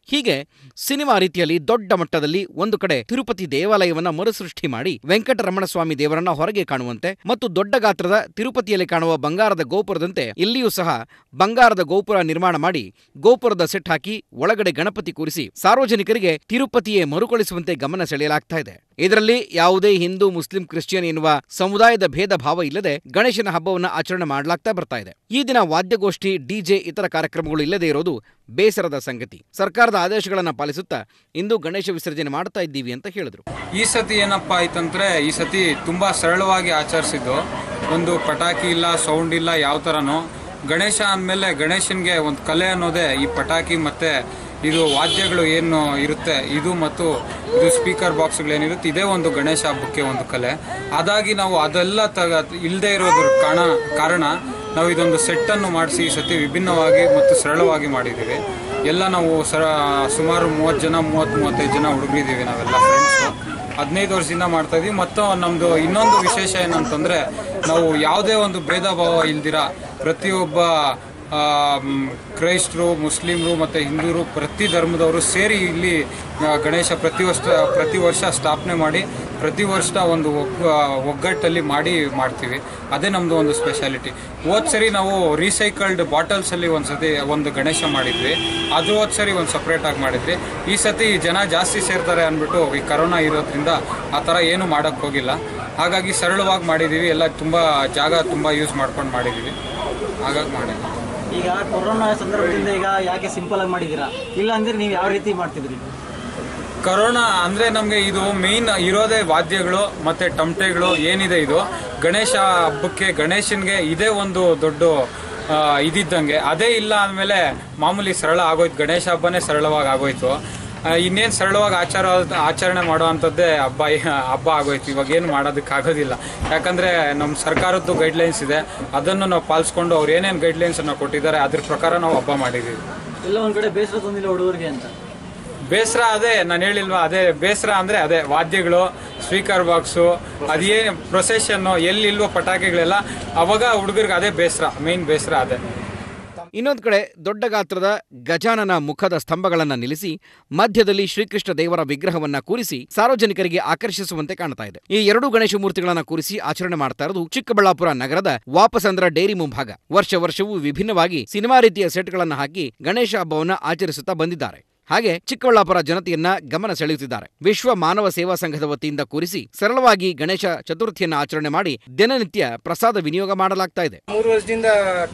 ಹೀಗೆ ಸಿನಿಮಾ ರೀತಿಯಲ್ಲಿ ದೊಡ್ಡ ಮಟ್ಟದಲ್ಲಿ ಒಂದು ಕಡೆ ತಿರುಪತಿ ದೇವಾಲಯವನ್ನ ಮರುಸೃಷ್ಟಿ ಮಾಡಿ ವೆಂಕಟರಮಣ ಸ್ವಾಮಿ ದೇವರನ್ನ ಹೊರಗೆ ಕಾಣುವಂತೆ ಮತ್ತು ದೊಡ್ಡ ಗಾತ್ರದ ತಿರುಪತಿಯಲ್ಲಿ ಕಾಣುವ ಬಂಗಾರದ ಗೋಪುರದಂತೆ ಇಲ್ಲಿಯೂ ಸಹ ಬಂಗಾರದ ಗೋಪುರ ನಿರ್ಮಾಣ ಮಾಡಿ ಗೋಪುರದ ಸೆಟ್ ಹಾಕಿ ಒಳಗಡೆ ಗಣಪತಿ ಕೂರಿಸಿ ಸಾರ್ವಜನಿಕರಿಗೆ ತಿರುಪತಿಯೇ ಮರುಕಳಿಸುವಂತೆ ಗಮನ ಸೆಳೆಯಲಾಗ್ತಾ ಇದೆ. ಇದರಲ್ಲಿ ಯಾವುದೇ ಹಿಂದೂ, ಮುಸ್ಲಿಂ, ಕ್ರಿಶ್ಚಿಯನ್ ಎನ್ನುವ ಸಮುದಾಯದ ಭೇದ ಭಾವ ಇಲ್ಲದೆ ಗಣೇಶನ ಹಬ್ಬವನ್ನು ಆಚರಣೆ ಮಾಡಲಾಗ್ತಾ ಬರ್ತಾ ಇದೆ. ಈ ದಿನ ವಾದ್ಯಗೋಷ್ಠಿ ಡಿಜೆ ಇತರ ಕಾರ್ಯಕ್ರಮಗಳು ಇಲ್ಲದೆ ಇರೋದು ಬೇಸರದ ಸಂಗತಿ. ಸರ್ಕಾರದ ಆದೇಶಗಳನ್ನು ಪಾಲಿಸುತ್ತಾ ಇಂದು ಗಣೇಶ ವಿಸರ್ಜನೆ ಮಾಡ್ತಾ ಇದ್ದೀವಿ ಅಂತ ಹೇಳಿದ್ರು. ಈ ಸತಿ ಏನಪ್ಪ ಆಯ್ತಂದ್ರೆ, ಈ ಸತಿ ತುಂಬಾ ಸರಳವಾಗಿ ಆಚರಿಸಿದ್ದು. ಒಂದು ಪಟಾಕಿ ಇಲ್ಲ, ಸೌಂಡ್ ಇಲ್ಲ ಯಾವ ಥರನೂ ಗಣೇಶ ಅಂದಮೇಲೆ ಗಣೇಶನಿಗೆ ಒಂದು ಕಲೆ ಅನ್ನೋದೇ ಈ ಪಟಾಕಿ ಮತ್ತು ಇದು ವಾದ್ಯಗಳು ಏನು ಇರುತ್ತೆ, ಇದು ಮತ್ತು ಇದು ಸ್ಪೀಕರ್ ಬಾಕ್ಸ್ಗಳೇನಿರುತ್ತೆ ಇದೇ ಒಂದು ಗಣೇಶ ಹಬ್ಬಕ್ಕೆ ಒಂದು ಕಲೆ. ಅದಾಗಿ ನಾವು ಅದೆಲ್ಲ ತಗ ಇಲ್ಲದೆ ಇರೋದ್ರ ಕಾರಣ ಕಾರಣ ನಾವು ಇದೊಂದು ಸೆಟ್ಟನ್ನು ಮಾಡಿಸಿ ಈ ಸತಿ ವಿಭಿನ್ನವಾಗಿ ಮತ್ತು ಸರಳವಾಗಿ ಮಾಡಿದ್ದೀವಿ. ಎಲ್ಲ ನಾವು ಸರ, ಸುಮಾರು ಮೂವತ್ತು ಜನ, ಮೂವತ್ತು, ಮೂವತ್ತೈದು ಜನ ಹುಡುಗಿದ್ದೀವಿ ನಾವೆಲ್ಲ ಫ್ರೆಂಡ್ಸು ಹದಿನೈದು ವರ್ಷದಿಂದ ಮಾಡ್ತಾ ಇದೀವಿ. ಮತ್ತು ನಮ್ಮದು ಇನ್ನೊಂದು ವಿಶೇಷ ಏನಂತಂದರೆ, ನಾವು ಯಾವುದೇ ಒಂದು ಭೇದ ಭಾವ ಇಲ್ದಿರ ಪ್ರತಿಯೊಬ್ಬ ಕ್ರೈಸ್ತರು, ಮುಸ್ಲಿಮರು ಮತ್ತು ಹಿಂದೂರು ಪ್ರತಿ ಧರ್ಮದವರು ಸೇರಿ ಇಲ್ಲಿ ಗಣೇಶ ಪ್ರತಿ ವರ್ಷ ಪ್ರತಿ ವರ್ಷ ಸ್ಥಾಪನೆ ಮಾಡಿ, ಪ್ರತಿ ವರ್ಷ ಒಂದು ಒಗ್ಗ ಒಗ್ಗಟ್ಟಲ್ಲಿ ಮಾಡಿ ಮಾಡ್ತೀವಿ. ಅದೇ ನಮ್ಮದು ಒಂದು ಸ್ಪೆಷಾಲಿಟಿ ಹೋದ್ ಸರಿ ನಾವು ರೀಸೈಕಲ್ಡ್ ಬಾಟಲ್ಸಲ್ಲಿ ಒಂದು ಸತಿ, ಒಂದು ಗಣೇಶ ಮಾಡಿದ್ವಿ. ಅದು ಹೋದ್ ಸರಿ ಒಂದು ಸಪ್ರೇಟಾಗಿ ಮಾಡಿದ್ವಿ. ಈ ಸತಿ ಜನ ಜಾಸ್ತಿ ಸೇರ್ತಾರೆ ಅಂದ್ಬಿಟ್ಟು ಈ ಕರೋನಾ ಇರೋದ್ರಿಂದ ಆ ಥರ ಏನು ಮಾಡೋಕ್ಕೆ ಹೋಗಿಲ್ಲ. ಹಾಗಾಗಿ ಸರಳವಾಗಿ ಮಾಡಿದ್ದೀವಿ ಎಲ್ಲ ತುಂಬ ಜಾಗ ತುಂಬ ಯೂಸ್ ಮಾಡ್ಕೊಂಡು ಮಾಡಿದ್ದೀವಿ ಹಾಗಾಗಿ ಮಾಡಿದ್ವಿ. ಈಗ ಕೊರೋನಾ ಸಂದರ್ಭದಿಂದ ಈಗ ಯಾಕೆ ಸಿಂಪಲ್ ಆಗಿ ಮಾಡಿದ್ದೀರಾ? ಇಲ್ಲ ಅಂದ್ರೆ ನೀವು ಯಾವ ರೀತಿ ಮಾಡ್ತಿದ್ರಿ? ಕರೋನಾ ಅಂದರೆ ನಮಗೆ ಇದು ಮೇನ್ ಇರೋದೇ ವಾದ್ಯಗಳು ಮತ್ತು ಟಮಟೆಗಳು ಏನಿದೆ ಇದು. ಗಣೇಶ ಹಬ್ಬಕ್ಕೆ ಗಣೇಶನ್ಗೆ ಇದೇ ಒಂದು ದೊಡ್ಡ ಇದಿದ್ದಂಗೆ. ಅದೇ ಇಲ್ಲ ಅಂದಮೇಲೆ ಮಾಮೂಲಿ ಸರಳ ಆಗೋಯ್ತು. ಗಣೇಶ ಹಬ್ಬನೇ ಸರಳವಾಗಿ ಆಗೋಯ್ತು. ಇನ್ನೇನು ಸರಳವಾಗಿ ಆಚಾರ ಆಚರಣೆ ಮಾಡೋ ಅಂಥದ್ದೇ ಹಬ್ಬ ಹಬ್ಬ ಆಗೋಯ್ತು. ಇವಾಗ ಏನು ಮಾಡೋದಕ್ಕಾಗೋದಿಲ್ಲ. ಯಾಕಂದರೆ ನಮ್ಮ ಸರ್ಕಾರದ್ದು ಗೈಡ್ಲೈನ್ಸ್ ಇದೆ. ಅದನ್ನು ನಾವು ಪಾಲಿಸ್ಕೊಂಡು ಅವ್ರು ಏನೇನು ಗೈಡ್ಲೈನ್ಸನ್ನು ಕೊಟ್ಟಿದ್ದಾರೆ ಅದ್ರ ಪ್ರಕಾರ ನಾವು ಹಬ್ಬ ಮಾಡಿದ್ದೀವಿ. ಎಲ್ಲ ಒಂದು ಕಡೆ ಬೇಸರ ತಂದಿಲ್ಲ ಹುಡುಗರಿಗೆ ಅಂತ. ಬೇಸರ ಅದೇ ನಾನು ಹೇಳಿಲ್ವಾ? ಅದೇ ಬೇಸರ ಅಂದರೆ ಅದೇ ವಾದ್ಯಗಳು ಸ್ಪೀಕರ್ ಬಾಕ್ಸು ಅದೇನು ಪ್ರೊಸೆಷನ್ನು ಎಲ್ಲಿಲ್ವೋ ಪಟಾಕಿಗಳೆಲ್ಲ ಅವಾಗ ಹುಡುಗರಿಗೆ ಅದೇ ಬೇಸರ ಮೇಯ್ನ್ ಬೇಸರ ಅದೇ. ಇನ್ನೊಂದು ಕಡೆ ದೊಡ್ಡ ಗಾತ್ರದ ಗಜಾನನ ಮುಖದ ಸ್ತಂಭಗಳನ್ನು ನಿಲ್ಲಿಸಿ ಮಧ್ಯದಲ್ಲಿ ಶ್ರೀಕೃಷ್ಣ ದೇವರ ವಿಗ್ರಹವನ್ನ ಕೂರಿಸಿ ಸಾರ್ವಜನಿಕರಿಗೆ ಆಕರ್ಷಿಸುವಂತೆ ಕಾಣ್ತಾ ಇದೆ. ಈ ಎರಡು ಗಣೇಶ ಮೂರ್ತಿಗಳನ್ನ ಕೂರಿಸಿ ಆಚರಣೆ ಮಾಡ್ತಾ ಇರೋದು ಚಿಕ್ಕಬಳ್ಳಾಪುರ ನಗರದ ವಾಪಸಂದ್ರ ಡೈರಿ ಮುಂಭಾಗ. ವರ್ಷ ವರ್ಷವೂ ವಿಭಿನ್ನವಾಗಿ ಸಿನಿಮಾ ರೀತಿಯ ಸೆಟ್ಗಳನ್ನು ಹಾಕಿ ಗಣೇಶ ಹಬ್ಬವನ್ನು ಆಚರಿಸುತ್ತಾ ಬಂದಿದ್ದಾರೆ. ಹಾಗೆ ಚಿಕ್ಕಬಳ್ಳಾಪುರ ಜನತೆಯನ್ನ ಗಮನ ಸೆಳೆಯುತ್ತಿದ್ದಾರೆ. ವಿಶ್ವ ಮಾನವ ಸೇವಾ ಸಂಘದ ವತಿಯಿಂದ ಕೂರಿಸಿ ಸರಳವಾಗಿ ಗಣೇಶ ಚತುರ್ಥಿಯನ್ನ ಆಚರಣೆ ಮಾಡಿ ದಿನನಿತ್ಯ ಪ್ರಸಾದ ವಿನಿಯೋಗ ಮಾಡಲಾಗ್ತಾ ಇದೆ. ಮೂರು ವರ್ಷದಿಂದ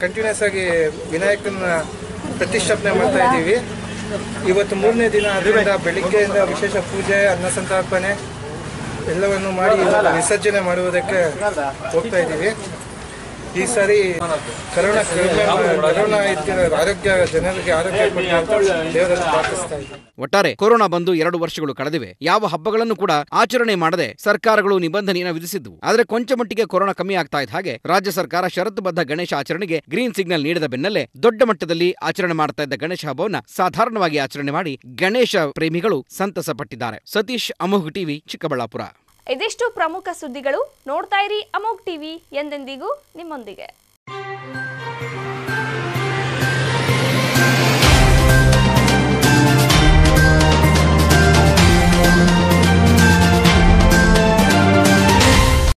ಕಂಟಿನ್ಯೂಸ್ ಆಗಿ ವಿನಾಯಕನ ಪ್ರತಿಷ್ಠಾಪನೆ ಮಾಡ್ತಾ ಇದ್ದೀವಿ. ಇವತ್ತು ಮೂರನೇ ದಿನ ಅದರಿಂದ ಬೆಳಿಗ್ಗೆಯಿಂದ ವಿಶೇಷ ಪೂಜೆ ಅನ್ನ ಸಂತರ್ಪಣೆ ಎಲ್ಲವನ್ನು ಮಾಡಿ ವಿಸರ್ಜನೆ ಮಾಡುವುದಕ್ಕೆ ಹೋಗ್ತಾ ಇದ್ದೀವಿ. ಈ ಸಾರಿ ಕರೋನಾ ಕರೋನಾ ಆರೋಗ್ಯ, ಜನರಿಗೆ ಆರೋಗ್ಯ ಒಟ್ಟಾರೆ ಕೊರೋನಾ ಬಂದು ಎರಡು ವರ್ಷಗಳು ಕಳೆದಿವೆ. ಯಾವ ಹಬ್ಬಗಳನ್ನು ಕೂಡ ಆಚರಣೆ ಮಾಡದೆ ಸರ್ಕಾರಗಳು ನಿಬಂಧನೆಯನ್ನು ವಿಧಿಸಿದ್ವು. ಆದರೆ ಕೊಂಚ ಮಟ್ಟಿಗೆ ಕೊರೋನಾ ಕಮ್ಮಿ ಆಗ್ತಾ ಇದ್ದ ಹಾಗೆ ರಾಜ್ಯ ಸರ್ಕಾರ ಷರತ್ತುಬದ್ಧ ಗಣೇಶ ಆಚರಣೆಗೆ ಗ್ರೀನ್ ಸಿಗ್ನಲ್ ನೀಡಿದ ಬೆನ್ನಲ್ಲೇ ದೊಡ್ಡ ಮಟ್ಟದಲ್ಲಿ ಆಚರಣೆ ಮಾಡ್ತಾ ಇದ್ದ ಗಣೇಶ ಹಬ್ಬವನ್ನು ಸಾಧಾರಣವಾಗಿ ಆಚರಣೆ ಮಾಡಿ ಗಣೇಶ ಪ್ರೇಮಿಗಳು ಸಂತಸ ಪಟ್ಟಿದ್ದಾರೆ. ಸತೀಶ್ ಅಮೋಘ್ ಟಿವಿ, ಚಿಕ್ಕಬಳ್ಳಾಪುರ. ಇದಿಷ್ಟು ಪ್ರಮುಖ ಸುದ್ದಿಗಳು ನೋಡ್ತಾ ಇರಿ ಅಮೋಗ್ ಟಿವಿ ಎಂದೆಂದಿಗೂ ನಿಮ್ಮೊಂದಿಗೆ.